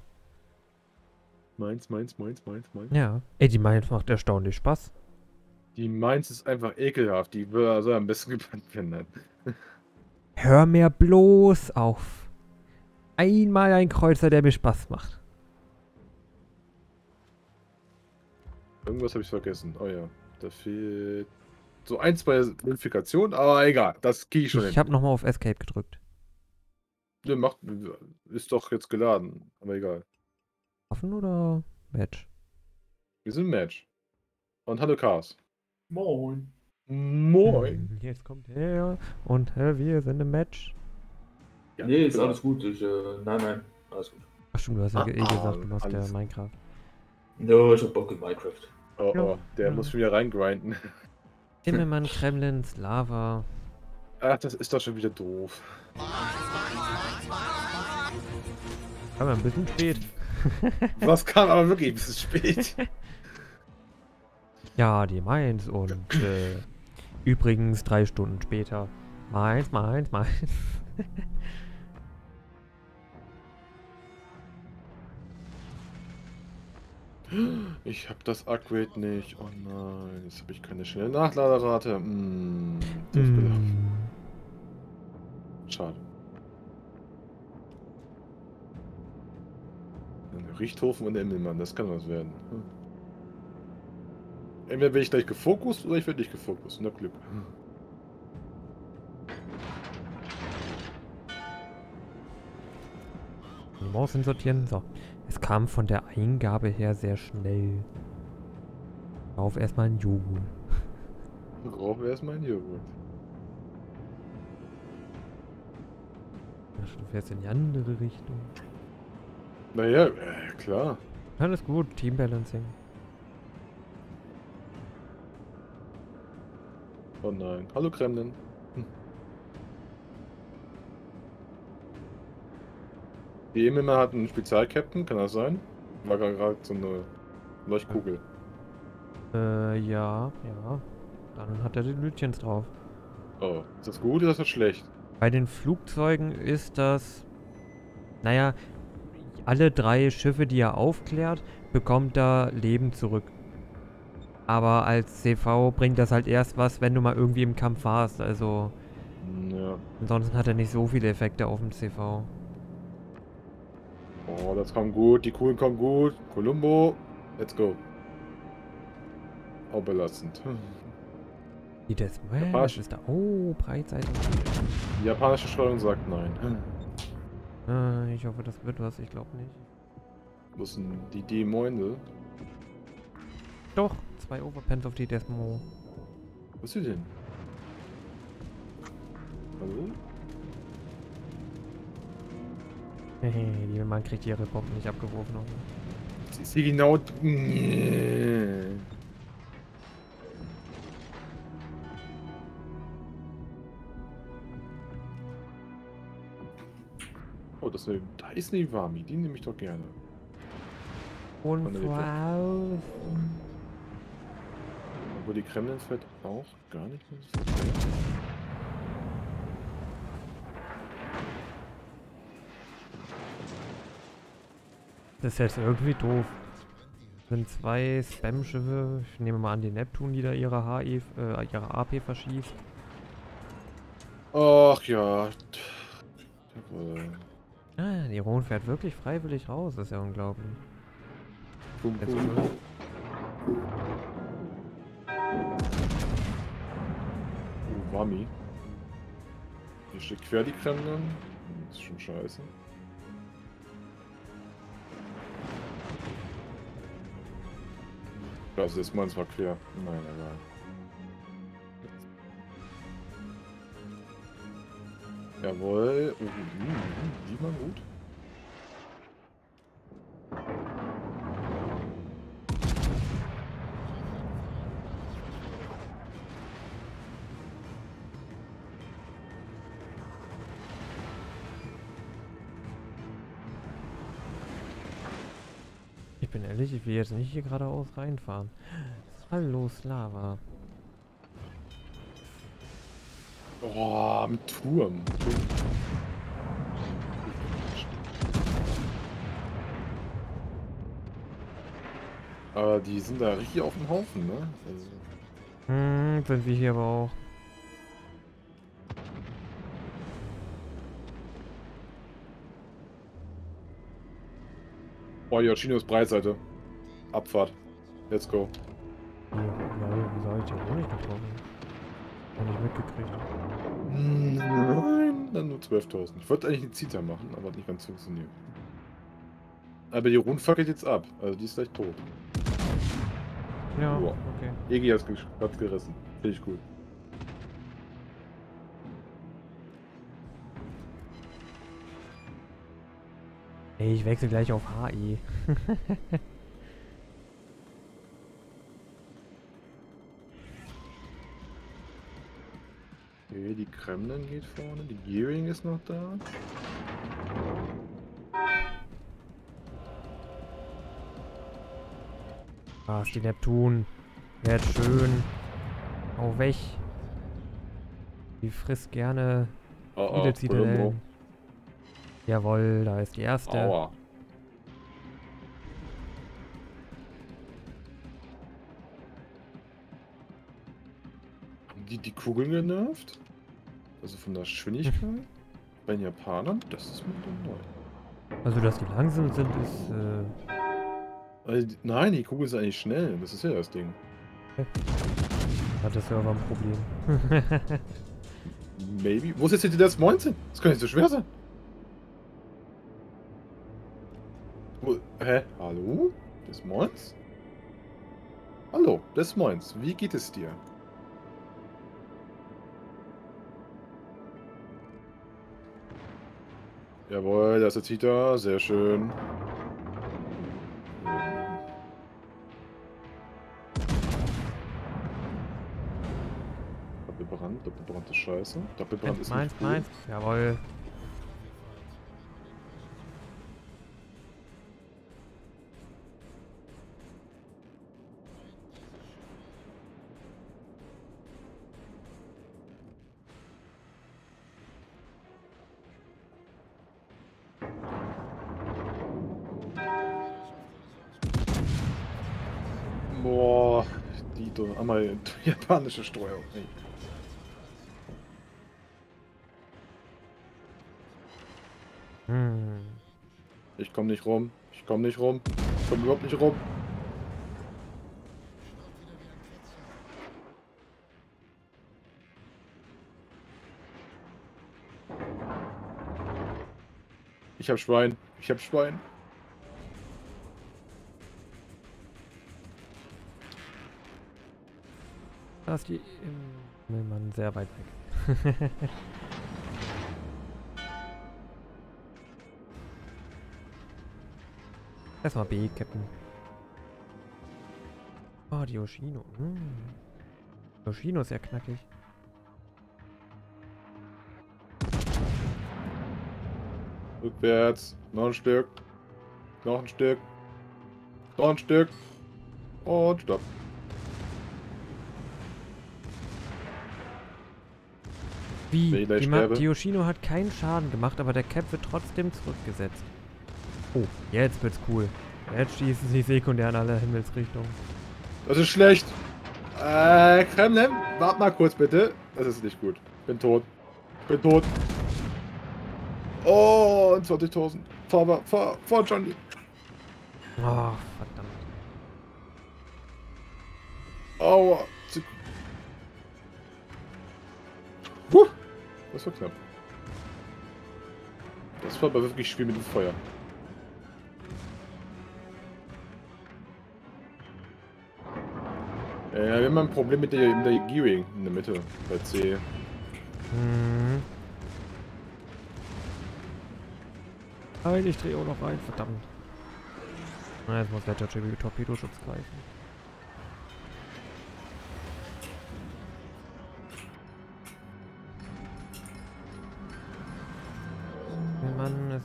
Speaker 3: Mainz, Mainz, Mainz, Mainz, Mainz.
Speaker 1: Ja. Ey, die Mainz macht erstaunlich Spaß.
Speaker 3: Die Mainz ist einfach ekelhaft. Die wür- soll am besten gebannt werden.
Speaker 1: Hör mir bloß auf. Einmal ein Kreuzer, der mir Spaß macht.
Speaker 3: Irgendwas habe ich vergessen. Oh ja, da fehlt so ein, zwei Modifikationen, aber egal. Das gehe ich schon
Speaker 1: Ich habe nochmal auf Escape gedrückt.
Speaker 3: Ne, macht, ist doch jetzt geladen, aber egal.
Speaker 1: Waffen oder Match?
Speaker 3: Wir sind Match. Und hallo Chaos.
Speaker 4: Moin.
Speaker 3: Moin.
Speaker 1: Hm, Jetzt kommt er und äh, wir sind im Match.
Speaker 3: Ja,
Speaker 4: nee, ist alles gut. Ich, äh, nein, nein, alles gut.
Speaker 1: Ach stimmt, du hast ja
Speaker 3: Ah,
Speaker 1: eh gesagt, du
Speaker 3: ah,
Speaker 1: machst ja. Minecraft.
Speaker 4: Ja, ich hab Bock in Minecraft.
Speaker 3: Oh,
Speaker 1: Ja.
Speaker 3: oh, der
Speaker 1: Ja.
Speaker 3: muss schon wieder reingrinden.
Speaker 1: Himmelmann, Kremlins, Lava.
Speaker 3: Ach, das ist doch schon wieder doof.
Speaker 1: Aber ein bisschen spät.
Speaker 3: Das kam aber wirklich ein bisschen spät.
Speaker 1: Ja, die Mainz und äh, übrigens drei Stunden später. Mainz, Mainz, Mainz.
Speaker 3: Ich habe das Upgrade nicht. Oh nein, jetzt habe ich keine schnelle Nachladerate. Mm, das mm.
Speaker 1: Hm.
Speaker 3: Schade. Richthofen und der Immelmann, das kann was werden. Hm. Entweder werde ich gleich gefokust oder ich werde nicht gefokust. Na Glück. Hm.
Speaker 1: Maus sortieren. So. Es kam von der Eingabe her sehr schnell. Auf erstmal ein Joghurt.
Speaker 3: Wir erstmal einen Joghurt.
Speaker 1: Ach, Du fährst in die andere Richtung.
Speaker 3: Naja, äh, klar.
Speaker 1: Alles gut, Teambalancing.
Speaker 3: Oh nein. Hallo Kremlin. Hm. Die Immelmann hat einen Spezialcaptain, kann das sein? War gerade so eine Leuchtkugel.
Speaker 1: Äh, ja, ja. Dann hat er die Lütchens drauf.
Speaker 3: Oh, ist das gut oder ist das schlecht?
Speaker 1: Bei den Flugzeugen ist das. Naja, alle drei Schiffe, die er aufklärt, bekommt er Leben zurück. Aber als CV bringt das halt erst was, wenn du mal irgendwie im Kampf warst. Also,
Speaker 3: Hm, Ja.
Speaker 1: ansonsten hat er nicht so viele Effekte auf dem CV.
Speaker 3: Oh, das kommt gut. Die Coolen kommen gut. Columbo, let's go. Auch belastend. Hm.
Speaker 1: Die Deathmatch
Speaker 3: Japanisch.
Speaker 1: ist da. Oh, Breitseite.
Speaker 3: Die japanische Steuerung sagt nein.
Speaker 1: Äh, ich hoffe, das wird was. Ich glaube nicht.
Speaker 3: Wo sind die Dämoinde?
Speaker 1: Doch, zwei Overpens auf die Desmo.
Speaker 3: Was ist sie denn? Hallo?
Speaker 1: Hehe, die Mann kriegt ihre Bomben nicht abgeworfen.
Speaker 3: Sie ist sie genau. Oh, das ist eine Dyson Iwami. Die nehme ich doch gerne.
Speaker 1: Und. Frau.
Speaker 3: Obwohl die Kremlin fällt auch gar nicht mehr so.
Speaker 1: Das ist jetzt irgendwie doof. sind zwei Spam-Schiffe. Ich nehme mal an, die Neptun, die da ihre, HE, äh, ihre AP verschießt.
Speaker 3: Ach ja. Jawohl.
Speaker 1: Ah, die Ron fährt wirklich freiwillig raus. Das ist ja unglaublich. Cool.
Speaker 3: Oh, Wami. Hier steht quer die Kremlin. Das ist schon scheiße. Das ist meins war quer. Nein, egal. Jawohl. Uh, uh, uh, sieht man gut.
Speaker 1: Ich bin ehrlich, ich will jetzt nicht hier geradeaus reinfahren. Hallo, Slava.
Speaker 3: Oh, mit Turm. Aber die sind da richtig auf dem Haufen, ne? Also,
Speaker 1: Hm, sind wir hier aber auch.
Speaker 3: oh, Yoshino ist Breitseite. Abfahrt. Let's go.
Speaker 1: Ja, wie soll ich den Honig getroffen? Hab nicht mitgekriegt.
Speaker 3: Nein, dann nur 12.000. Ich wollte eigentlich eine Zita machen, aber hat nicht ganz funktioniert. Aber die Rund fackelt jetzt ab. Also die ist gleich tot.
Speaker 1: Ja,
Speaker 3: Joa.
Speaker 1: okay.
Speaker 3: Egi hat's, hat's gerissen. Finde ich gut.
Speaker 1: Ey, ich wechsle gleich auf HE.
Speaker 3: Okay, die Kremlin geht vorne. Die Gearing ist noch da.
Speaker 1: Ah, ist die Neptun. Werd schön. Hau weg. Die frisst gerne
Speaker 3: Oh,
Speaker 1: viele
Speaker 3: Colombo.
Speaker 1: Zitadellen. Jawohl, da ist die erste.
Speaker 3: Aua. Die die Kugeln genervt? Also von der Geschwindigkeit? Bei den Japanern? Das ist mir dann neu.
Speaker 1: Also, dass die langsam sind, ist. Äh,
Speaker 3: Also, nein, die Kugeln sind eigentlich schnell. Das ist ja das Ding.
Speaker 1: hat der Server ein Problem.
Speaker 3: Maybe. Wo ist jetzt die das 19? Das kann nicht so schwer sein. Wo, hä? Hallo? Des Moins? Hallo, des Moins. Wie geht es dir? Jawohl, das ist Zita. Sehr schön. Doppelbrand, Doppelbrand ist scheiße. Doppelbrand ist
Speaker 1: meins,
Speaker 3: nicht gut.
Speaker 1: meins. Jawohl.
Speaker 3: Einmal japanische Steuerung. Ey.
Speaker 1: Hm.
Speaker 3: Ich komm nicht rum. Ich komm nicht rum. Ich komm überhaupt nicht rum. Ich hab Schwein. Ich hab Schwein.
Speaker 1: Da ist die. Ähm, Mann, sehr weit weg. Erstmal B, Captain. Oh, die Yoshino. Hm. Yoshino ist ja knackig.
Speaker 3: Rückwärts. Noch ein Stück. Noch ein Stück. Noch ein Stück. Und stopp.
Speaker 1: Wie? Die, Yoshino hat keinen Schaden gemacht, aber der Cap wird trotzdem zurückgesetzt. Oh, jetzt wird's cool. Jetzt schießen sie sekundär in alle Himmelsrichtungen.
Speaker 3: Das ist schlecht. Äh, Kremlin, wart mal kurz bitte. Das ist nicht gut. Bin tot. Bin tot. Oh, 20.000. Fahr, fahr, fahr, fahr, Johnny.
Speaker 1: Oh, verdammt.
Speaker 3: Aua. Das war knapp. Das war aber wirklich Spiel mit dem Feuer. Äh, wir haben ein Problem mit der, mit der Gearing in der Mitte, bei C.
Speaker 1: Hm. Ich drehe auch noch rein, verdammt. Na, jetzt muss der Torpedo-Schutz greifen.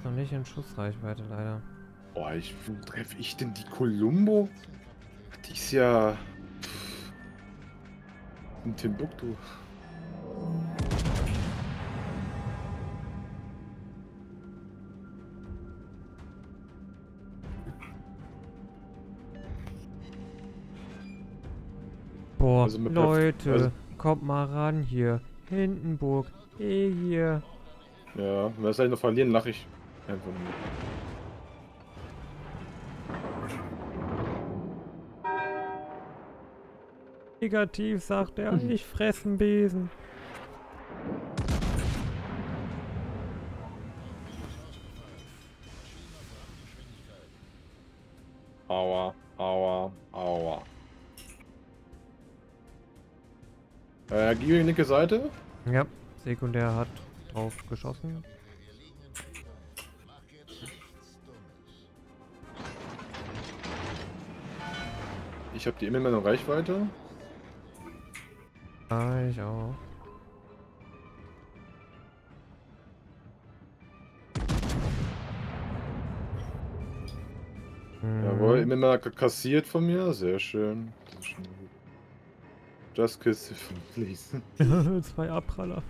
Speaker 1: Noch nicht in Schussreichweite, leider.
Speaker 3: Oh, ich, wo treffe ich denn die Columbo? Die ist ja. In Timbuktu.
Speaker 1: Boah,
Speaker 3: Also
Speaker 1: Leute,
Speaker 3: also-
Speaker 1: kommt mal ran hier. Hindenburg, eh hier.
Speaker 3: Ja, wenn wir das gleich noch verlieren, lache ich einfach nur.
Speaker 1: Negativ, sagt er. Ich fressen Besen.
Speaker 3: Aua, aua, aua. Äh, Gigi, linke Seite.
Speaker 1: Ja, sekundär hat drauf geschossen.
Speaker 3: Ich habe die immer noch Reichweite.
Speaker 1: Ah, ich auch.
Speaker 3: Jawohl,
Speaker 1: Mhm.
Speaker 3: immer mal kassiert von mir. Sehr schön. Das ist schon gut. Just kiss please.
Speaker 1: Zwei Abpraller.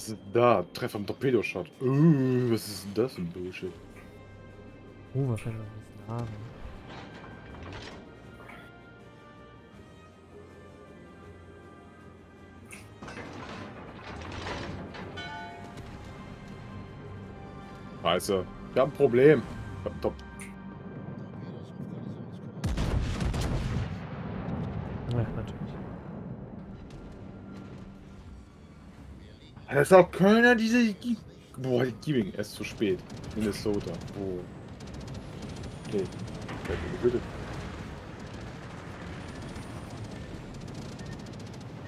Speaker 3: Was ist da? Treffer am Torpedoshot. Uh, was ist denn das für ein Bullshit?
Speaker 1: Uh, was ein bisschen Haare.
Speaker 3: Scheiße. Wir haben ein Problem. Ich hab Top Das ist auch keiner diese. Boah, er ist zu spät. Minnesota. Oh. Die Hütte.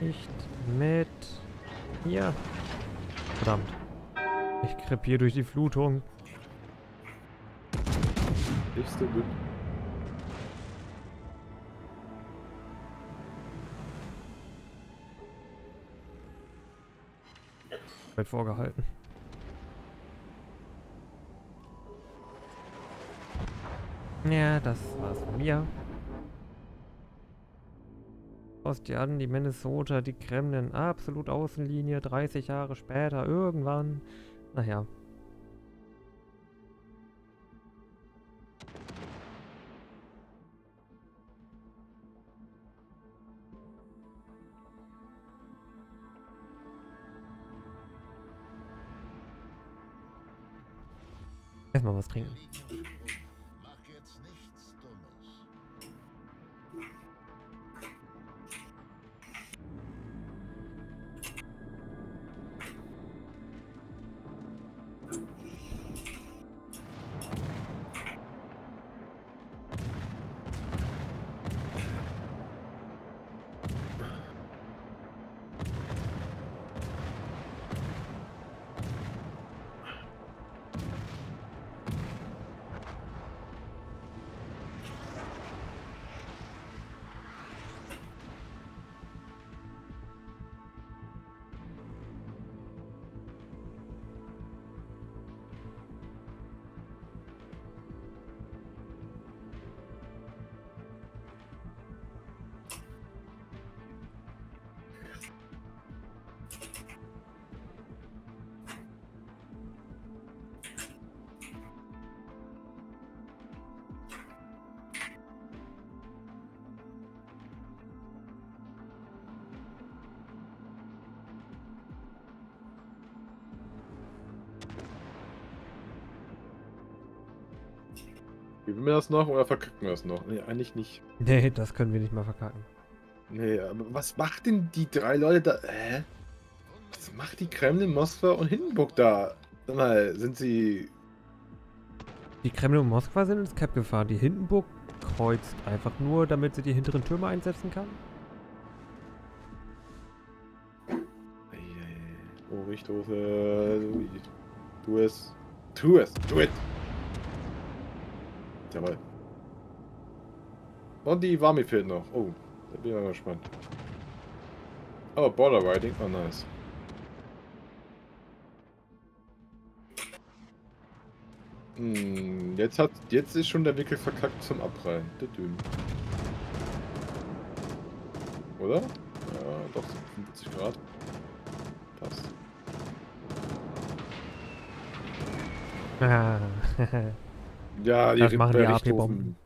Speaker 1: Nicht mit. Hier. Verdammt. Ich krepiere durch die Flutung.
Speaker 3: Nächste Hütte.
Speaker 1: Weit vorgehalten. Ja, das war's von mir. An, die Minnesota, die Kremlin, absolut Außenlinie, 30 Jahre später, irgendwann. Naja. Erstmal was trinken.
Speaker 3: Üben wir das noch oder verkacken wir das noch? Nee, eigentlich nicht.
Speaker 1: Nee, das können wir nicht mal verkacken.
Speaker 3: Nee, aber was macht denn die drei Leute da? Hä? Was macht die Kremlin, Moskwa und Hindenburg da? Sag mal, sind sie.
Speaker 1: Die Kreml und Moskwa sind ins Cap gefahren. Die Hindenburg kreuzt einfach nur, damit sie die hinteren Türme einsetzen kann.
Speaker 3: Oh, Richthofe. Tu es. Tu es. Tu it. Jawohl. Und die Wami fehlt noch. Oh, da bin ich mal gespannt. Oh, Border Riding. Oh, nice. Hm, jetzt hat, jetzt ist schon der Wickel verkackt zum. Düdüm. Oder? Ja, doch, 50 Grad. Passt. Ja, die
Speaker 1: Das machen die AP-Bomben.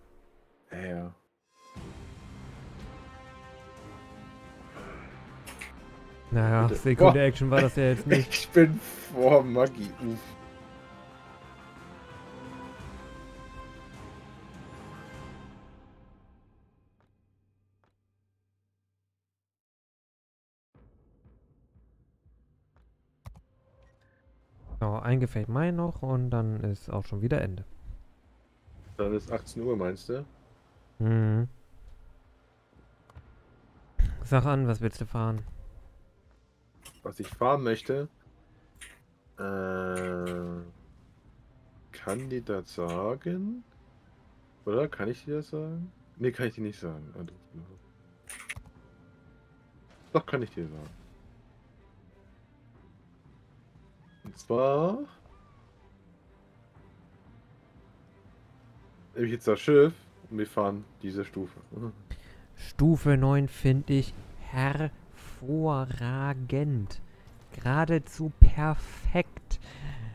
Speaker 1: Naja,
Speaker 3: Bitte.
Speaker 1: Sekunde Action war das ja jetzt nicht.
Speaker 3: Ich bin vor Maggi. Uff.
Speaker 1: So, ein Gefecht Mai noch und dann ist auch schon wieder Ende.
Speaker 3: Dann ist 18 Uhr, meinst du?
Speaker 1: Mhm. Sag an, was willst du fahren?
Speaker 3: Was ich fahren möchte. Äh, kann die das sagen? Oder kann ich dir das sagen? Nee, kann ich dir nicht sagen. Ah, doch, kann ich dir sagen. Und zwar. Nehme ich jetzt das Schiff und wir fahren diese Stufe.
Speaker 1: Stufe 9 finde ich hervorragend. Geradezu perfekt.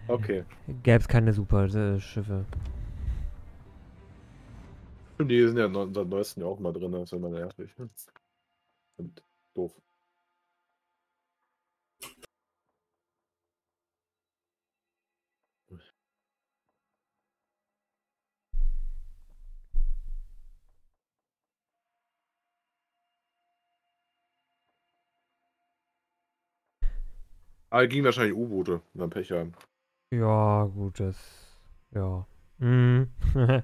Speaker 3: Okay.
Speaker 1: Gäbe es keine super äh, Schiffe.
Speaker 3: Und die sind ja seit neuesten ja auch mal drin, das ist immer nervig. Und doof. Aber ging wahrscheinlich U-Boote, wenn wir Pech haben.
Speaker 1: Ja, gut, das. Ja. Mhm.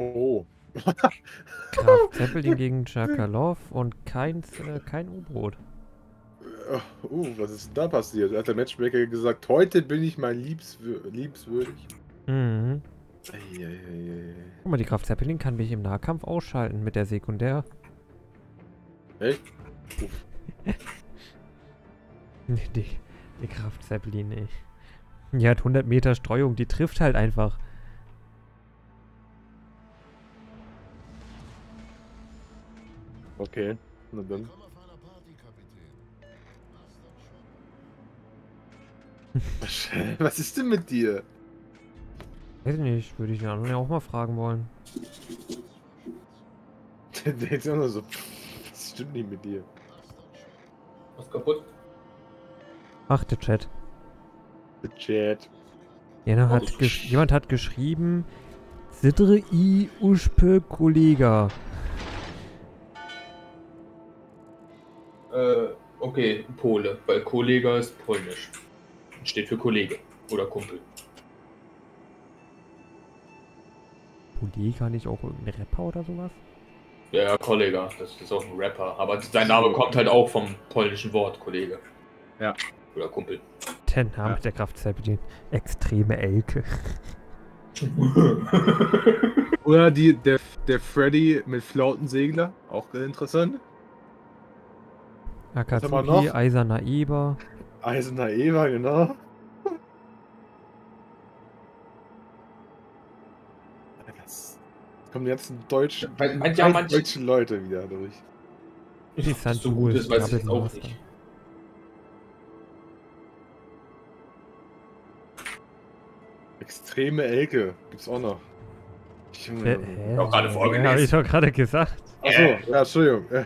Speaker 3: Oh.
Speaker 1: Graf Zeppelin gegen Tschakalov und kein, äh, kein U-Boot.
Speaker 3: Uh, was ist denn da passiert? Hat der Matchmaker gesagt, heute bin ich mein liebswür liebswürdig.
Speaker 1: Mhm.
Speaker 3: Eieieiei.
Speaker 1: Guck mal, die Graf Zeppelin kann mich im Nahkampf ausschalten mit der Sekundär.
Speaker 3: Echt? Uff.
Speaker 1: Die, die Graf Zeppelin, ey. Die hat 100 Meter Streuung, die trifft halt einfach.
Speaker 3: Okay, na dann. Was ist denn mit dir?
Speaker 1: Weiß ich nicht, würde ich den anderen ja auch mal fragen wollen.
Speaker 3: Der denkt auch nur so, was stimmt nicht mit dir?
Speaker 4: Was kaputt?
Speaker 1: Ach, der Chat.
Speaker 3: Der Chat.
Speaker 1: Jemand hat,
Speaker 4: Oh,
Speaker 1: jemand hat geschrieben, Sidre i uszpe Kollega.
Speaker 4: Äh, okay, Pole, weil Kollege ist polnisch. Steht für Kollege oder Kumpel.
Speaker 1: Kollega nicht auch irgendein Rapper oder sowas?
Speaker 4: Ja, ja, Kollege, das ist auch ein Rapper. Aber sein Name kommt halt auch vom polnischen Wort Kollege.
Speaker 3: Ja.
Speaker 4: Oder Kumpel.
Speaker 1: Der Name
Speaker 3: Ja.
Speaker 1: der Kraft Zeppelin. Extreme Elke.
Speaker 3: Oder die, der, der Freddy mit Flautensegler, auch interessant.
Speaker 1: Akatsuki,
Speaker 3: noch?
Speaker 1: Eiserner Eber.
Speaker 3: Eisener Eva, genau. Das jetzt kommen die ganzen deutschen,
Speaker 4: Weil- man- ja, manche-
Speaker 3: deutschen Leute wieder durch.
Speaker 4: Ob das so gut
Speaker 1: ist,
Speaker 4: weiß ich jetzt auch nicht.
Speaker 3: Extreme Elke gibt's auch noch. Junge,
Speaker 1: Hä?
Speaker 3: Junge.
Speaker 1: Hä?
Speaker 4: Auch gerade
Speaker 1: Ja,
Speaker 4: vorgelesen.
Speaker 1: hab ich doch gerade gesagt.
Speaker 3: Achso, ja, Entschuldigung. Äh,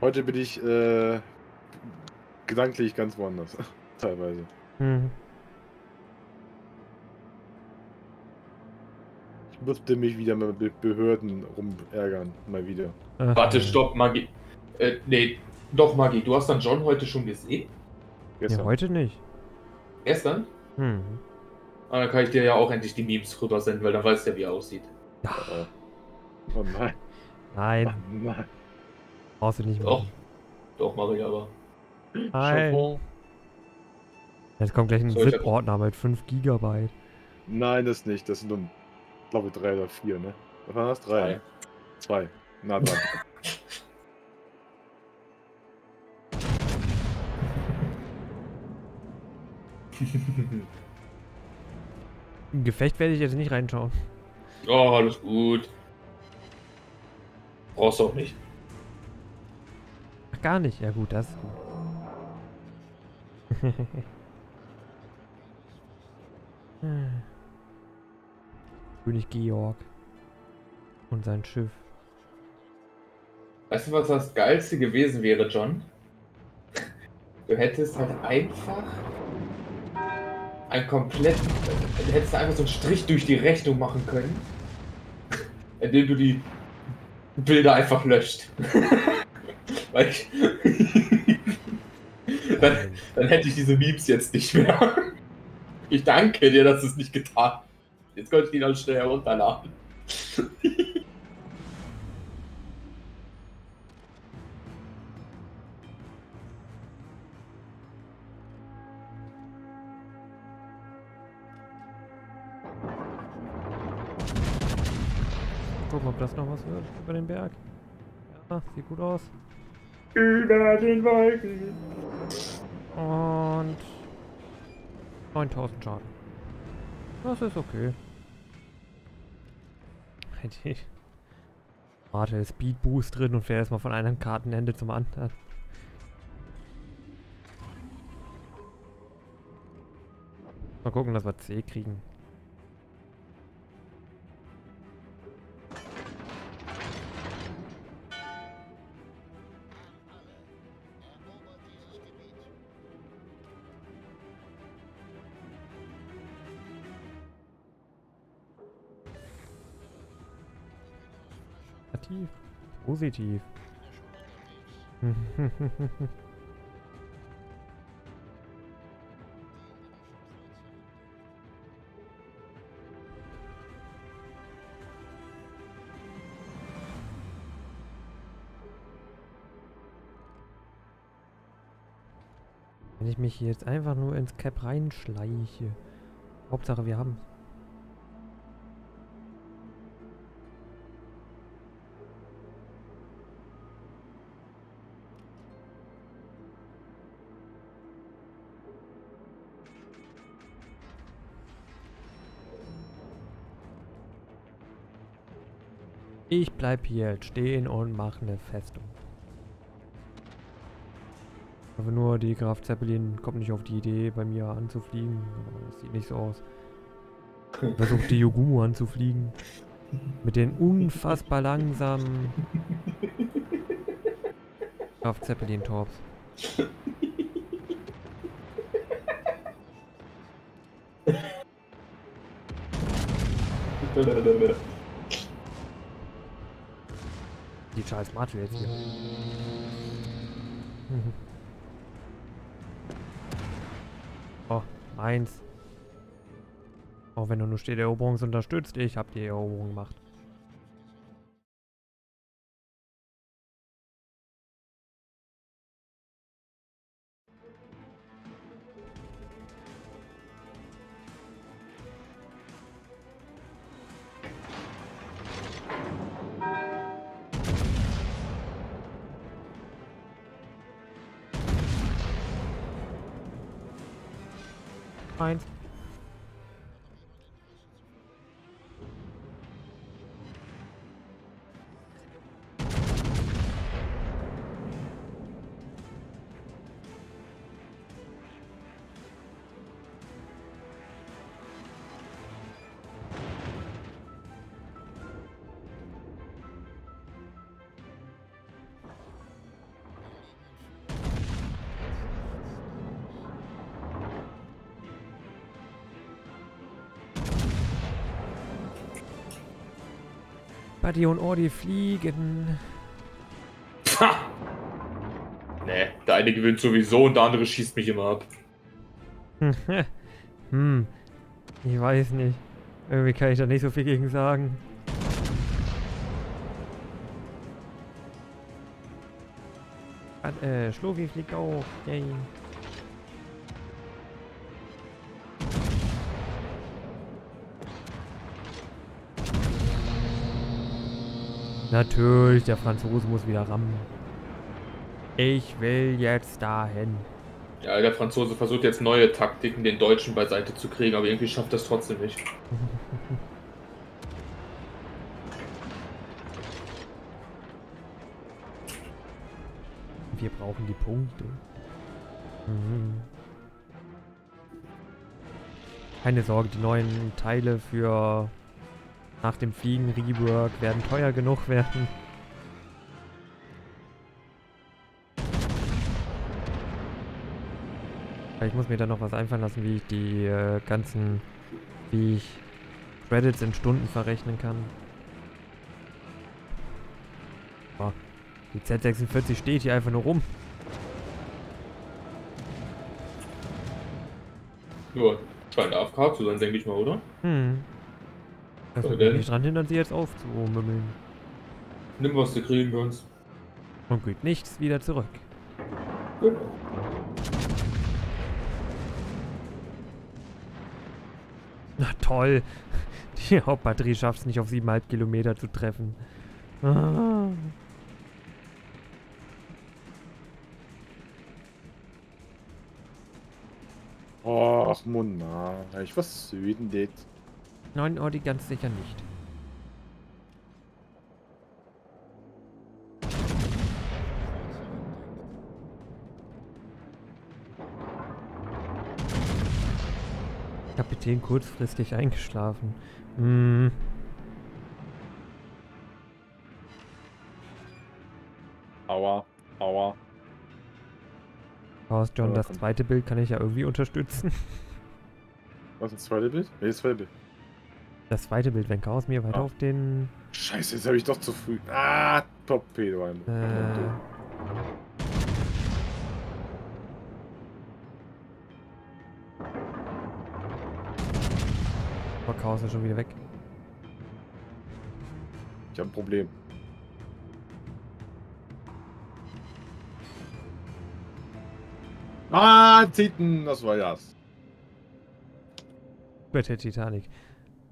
Speaker 3: Heute bin ich äh, gedanklich ganz woanders. Teilweise.
Speaker 1: Hm.
Speaker 3: Ich musste mich wieder mit Be- Behörden rumärgern. Mal wieder.
Speaker 1: Äh,
Speaker 4: Warte, stopp, Maggie. Äh, nee, doch, Maggie, du hast dann John heute schon gesehen?
Speaker 1: Ja,
Speaker 3: Gestern.
Speaker 1: heute nicht.
Speaker 4: Gestern?
Speaker 1: Hm.
Speaker 4: Ah, dann kann ich dir ja auch endlich die Memes rüber senden, weil dann weißt du ja, wie er aussieht.
Speaker 3: Oh. oh nein.
Speaker 1: Nein,
Speaker 3: Oh nein.
Speaker 1: brauchst du nicht
Speaker 4: Doch.
Speaker 1: machen.
Speaker 4: Doch, mache ich aber.
Speaker 3: Chapeau.
Speaker 1: Jetzt kommt gleich ein ZIP-Ordner mit 5 Gigabyte.
Speaker 3: Nein, das nicht. Das sind nur, glaube ich, drei oder vier, ne? Was waren das? Drei?
Speaker 4: Drei.
Speaker 3: ne? Zwei. Na dann.
Speaker 1: Im Gefecht werde ich jetzt nicht reinschauen.
Speaker 4: Oh, alles gut. Brauchst du auch nicht.
Speaker 1: Ach, gar nicht. Ja gut, das ist gut. König Georg. Und sein Schiff.
Speaker 4: Weißt du, was das Geilste gewesen wäre, John? Du hättest halt einfach einen kompletten. Du hättest einfach so einen Strich durch die Rechnung machen können, indem du die Bilder einfach löscht. Weil ich. Dann, dann hätte ich diese Memes jetzt nicht mehr. Ich danke dir, dass du es nicht getan hast. Jetzt könnte ich die dann schnell herunterladen.
Speaker 1: Gucken, ob das noch was wird über den Berg. Ja, sieht gut aus.
Speaker 4: Über den Wolken.
Speaker 1: Und 9000 Schaden. Das ist okay. Die Warte, Speed Boost drin und fährt erstmal von einem Kartenende zum anderen. Mal gucken, dass wir C kriegen. Positiv. Wenn ich mich jetzt einfach nur ins Cap reinschleiche. Hauptsache wir haben. Ich bleib hier jetzt stehen und mache eine Festung. Aber nur die Graf Zeppelin kommt nicht auf die Idee, bei mir anzufliegen. Das sieht nicht so aus. Versucht die Yogumo anzufliegen. Mit den unfassbar langsamen Graf Zeppelin Torps. Die scheiß Mathe jetzt hier. Oh, eins. Auch wenn er nur steht, Eroberungs unterstützt, ich hab die Eroberung gemacht. Buddy und Ordi fliegen.
Speaker 4: Ha! Nee, der eine gewinnt sowieso und der andere schießt mich immer ab.
Speaker 1: hm, ich weiß nicht. Irgendwie kann ich da nicht so viel gegen sagen. Äh, Schlofi fliegt auch. Yay. Natürlich, der Franzose muss wieder rammen. Ich will jetzt dahin.
Speaker 4: Ja, der Franzose versucht jetzt neue Taktiken, den Deutschen beiseite zu kriegen, aber irgendwie schafft das trotzdem nicht.
Speaker 1: Wir brauchen die Punkte. Mhm. Keine Sorge, die neuen Teile für nach dem Fliegen Rework werden teuer genug werden. Ich muss mir da noch was einfallen lassen, wie ich die äh, ganzen, wie ich Credits in Stunden verrechnen kann. Boah, die Z46 steht hier einfach nur rum.
Speaker 4: Nur, scheint AFK zu sein, denke ich mal, oder?
Speaker 1: Hm. Das
Speaker 4: So,
Speaker 1: wird mich nicht dran hindern, sie jetzt aufzumümmeln.
Speaker 4: Nimm was du kriegen kannst.
Speaker 1: Und geht nichts wieder zurück.
Speaker 4: Gut.
Speaker 1: Na toll. Die Hauptbatterie schafft es nicht auf 7,5 Kilometer zu treffen. Ah.
Speaker 3: Ach, Monarch, was soll denn das?
Speaker 1: Nein, oh, die ganz sicher nicht. Kapitän kurzfristig eingeschlafen. Hm.
Speaker 3: Aua, aua.
Speaker 1: Chaos John,
Speaker 3: Ja,
Speaker 1: das zweite Bild kann ich ja irgendwie unterstützen.
Speaker 3: Was, das zweite Bild? Nee, das zweite Bild.
Speaker 1: Das zweite Bild, wenn Chaos mir weiter
Speaker 3: Ah.
Speaker 1: auf den
Speaker 3: Scheiße, jetzt habe ich doch zu früh. Ah, Torpedo ein.
Speaker 1: Äh. Oh, Chaos ist schon wieder weg.
Speaker 3: Ich habe ein Problem. Ah, Titen, das war das.
Speaker 1: Der Titanic.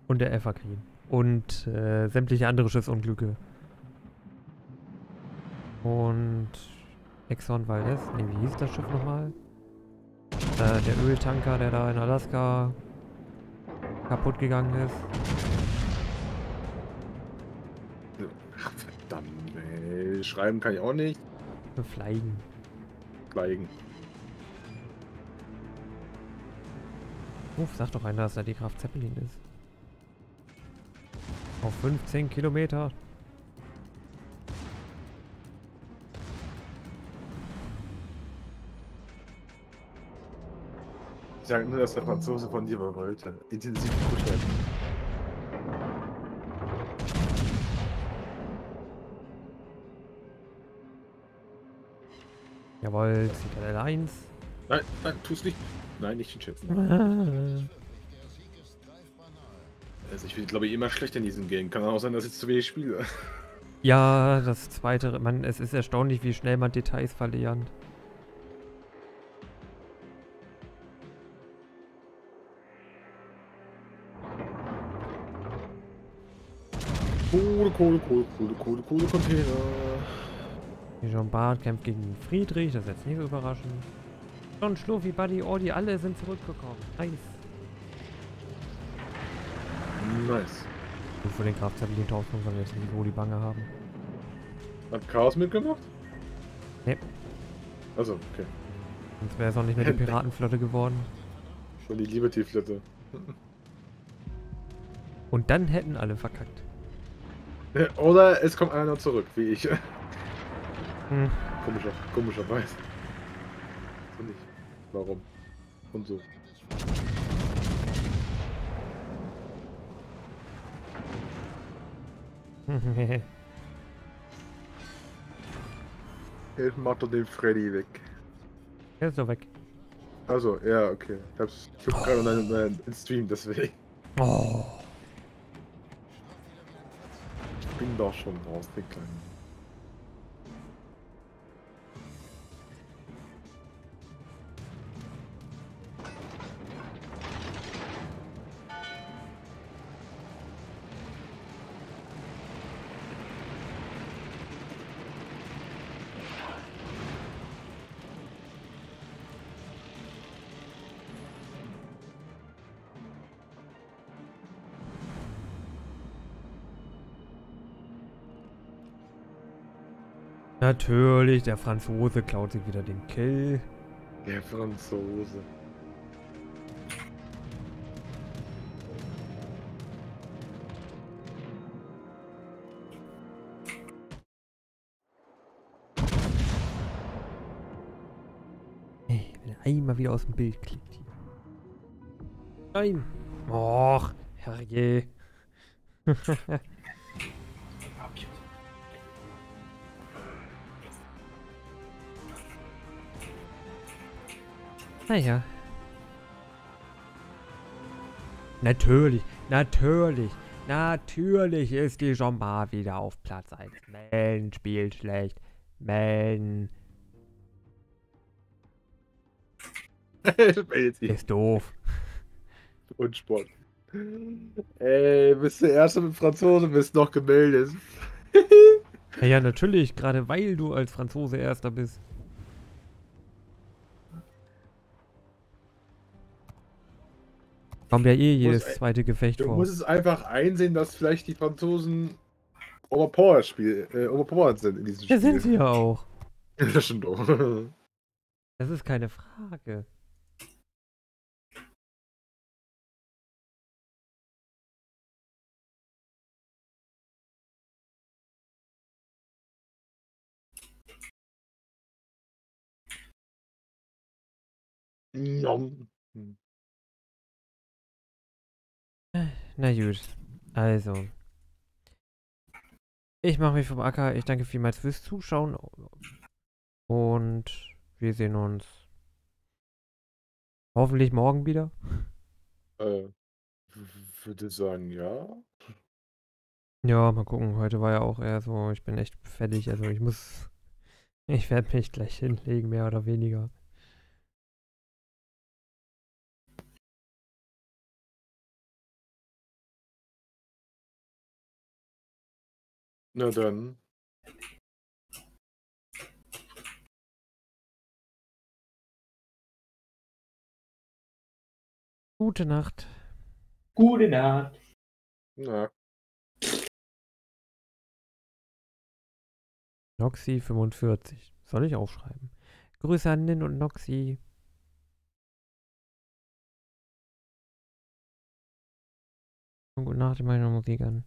Speaker 1: Und der Evergreen. Und äh, sämtliche andere Schiffsunglücke. Und Exxon Valdez. Ne, wie hieß das Schiff nochmal? Äh, der Öltanker, der da in Alaska kaputt gegangen ist.
Speaker 3: Ach, verdammt, ey. Schreiben kann ich auch nicht.
Speaker 1: Befleigen.
Speaker 3: Gleichen.
Speaker 1: Uff, sag doch einer, dass da die Kraft Zeppelin ist. Auf 15 Kilometer.
Speaker 3: Ich sage nur, dass der Franzose von dir wollte. Intensiv kuscheln.
Speaker 1: Jawohl, Citadel 1.
Speaker 3: Nein, nein, tu's nicht. Nein, nicht den Schätzen. Also ich bin, glaube ich, immer schlecht in diesem Game. Kann auch sein, dass ich zu wenig spiele.
Speaker 1: Ja, das zweite, man, es ist erstaunlich, wie schnell man Details verliert.
Speaker 3: Kohle, Kohle, Kohle, Kohle, Kohle, Kohle, Container.
Speaker 1: Jean Bart kämpft gegen Friedrich, das ist jetzt nicht so überraschend. John, Schluffi, Buddy, Ordi, alle sind zurückgekommen. Nice.
Speaker 3: Nice.
Speaker 1: Gut für den Kraftzettel weil wir jetzt nicht so die Bange haben.
Speaker 3: Hat Chaos mitgemacht?
Speaker 1: Nee.
Speaker 3: Also, okay.
Speaker 1: Sonst wäre es auch nicht mehr die Piratenflotte geworden.
Speaker 3: Schon die Liberty-Flotte.
Speaker 1: Und dann hätten alle verkackt.
Speaker 3: Oder es kommt einer noch zurück, wie ich.
Speaker 1: Hm.
Speaker 3: Komischer, komischerweise. So nicht. Warum? Und so. Jetzt macht er den Freddy weg.
Speaker 1: er ist doch weg.
Speaker 3: Also, ja, okay. Ich hab's ich guck gerade in meinen Stream, deswegen.
Speaker 1: Oh.
Speaker 3: Ich bin doch schon raus, den kleinen.
Speaker 1: Natürlich, der Franzose klaut sich wieder den Kill.
Speaker 3: Der Franzose.
Speaker 1: Ey, wenn er einmal wieder aus dem Bild klickt hier. Nein. Och, herrje. naja. Natürlich, natürlich, natürlich ist die Jomba wieder auf Platz 1. Mensch, spielt schlecht.
Speaker 3: Sich.
Speaker 1: ist doof.
Speaker 3: Und Sport. Ey, bist du der Erste mit Franzose, bist noch gemeldet.
Speaker 1: Ja, natürlich, gerade weil du als Franzose Erster bist. Kommt ja eh jedes
Speaker 3: ein-
Speaker 1: zweite Gefecht
Speaker 3: Du
Speaker 1: vor.
Speaker 3: musst es einfach einsehen, dass vielleicht die Franzosen overpowered, Spiel, äh, overpowered sind in diesem Spiel.
Speaker 1: Ja, sind sie ja auch.
Speaker 3: das stimmt doch.
Speaker 1: Das ist keine Frage.
Speaker 3: Nom.
Speaker 1: Na gut, also. Ich mache mich vom Acker. Ich danke vielmals fürs Zuschauen. Und wir sehen uns hoffentlich morgen wieder.
Speaker 3: Äh, würde sagen, ja.
Speaker 1: Ja, mal gucken. Heute war ja auch eher so, ich bin echt fertig. Also ich muss, ich werde mich gleich hinlegen, mehr oder weniger.
Speaker 3: Na dann.
Speaker 1: Gute Nacht.
Speaker 4: Gute Nacht.
Speaker 3: Na,
Speaker 1: Noxy 45. Soll ich aufschreiben? Grüße an Nin und Noxy. Und gute Nacht, ich meine Musik an.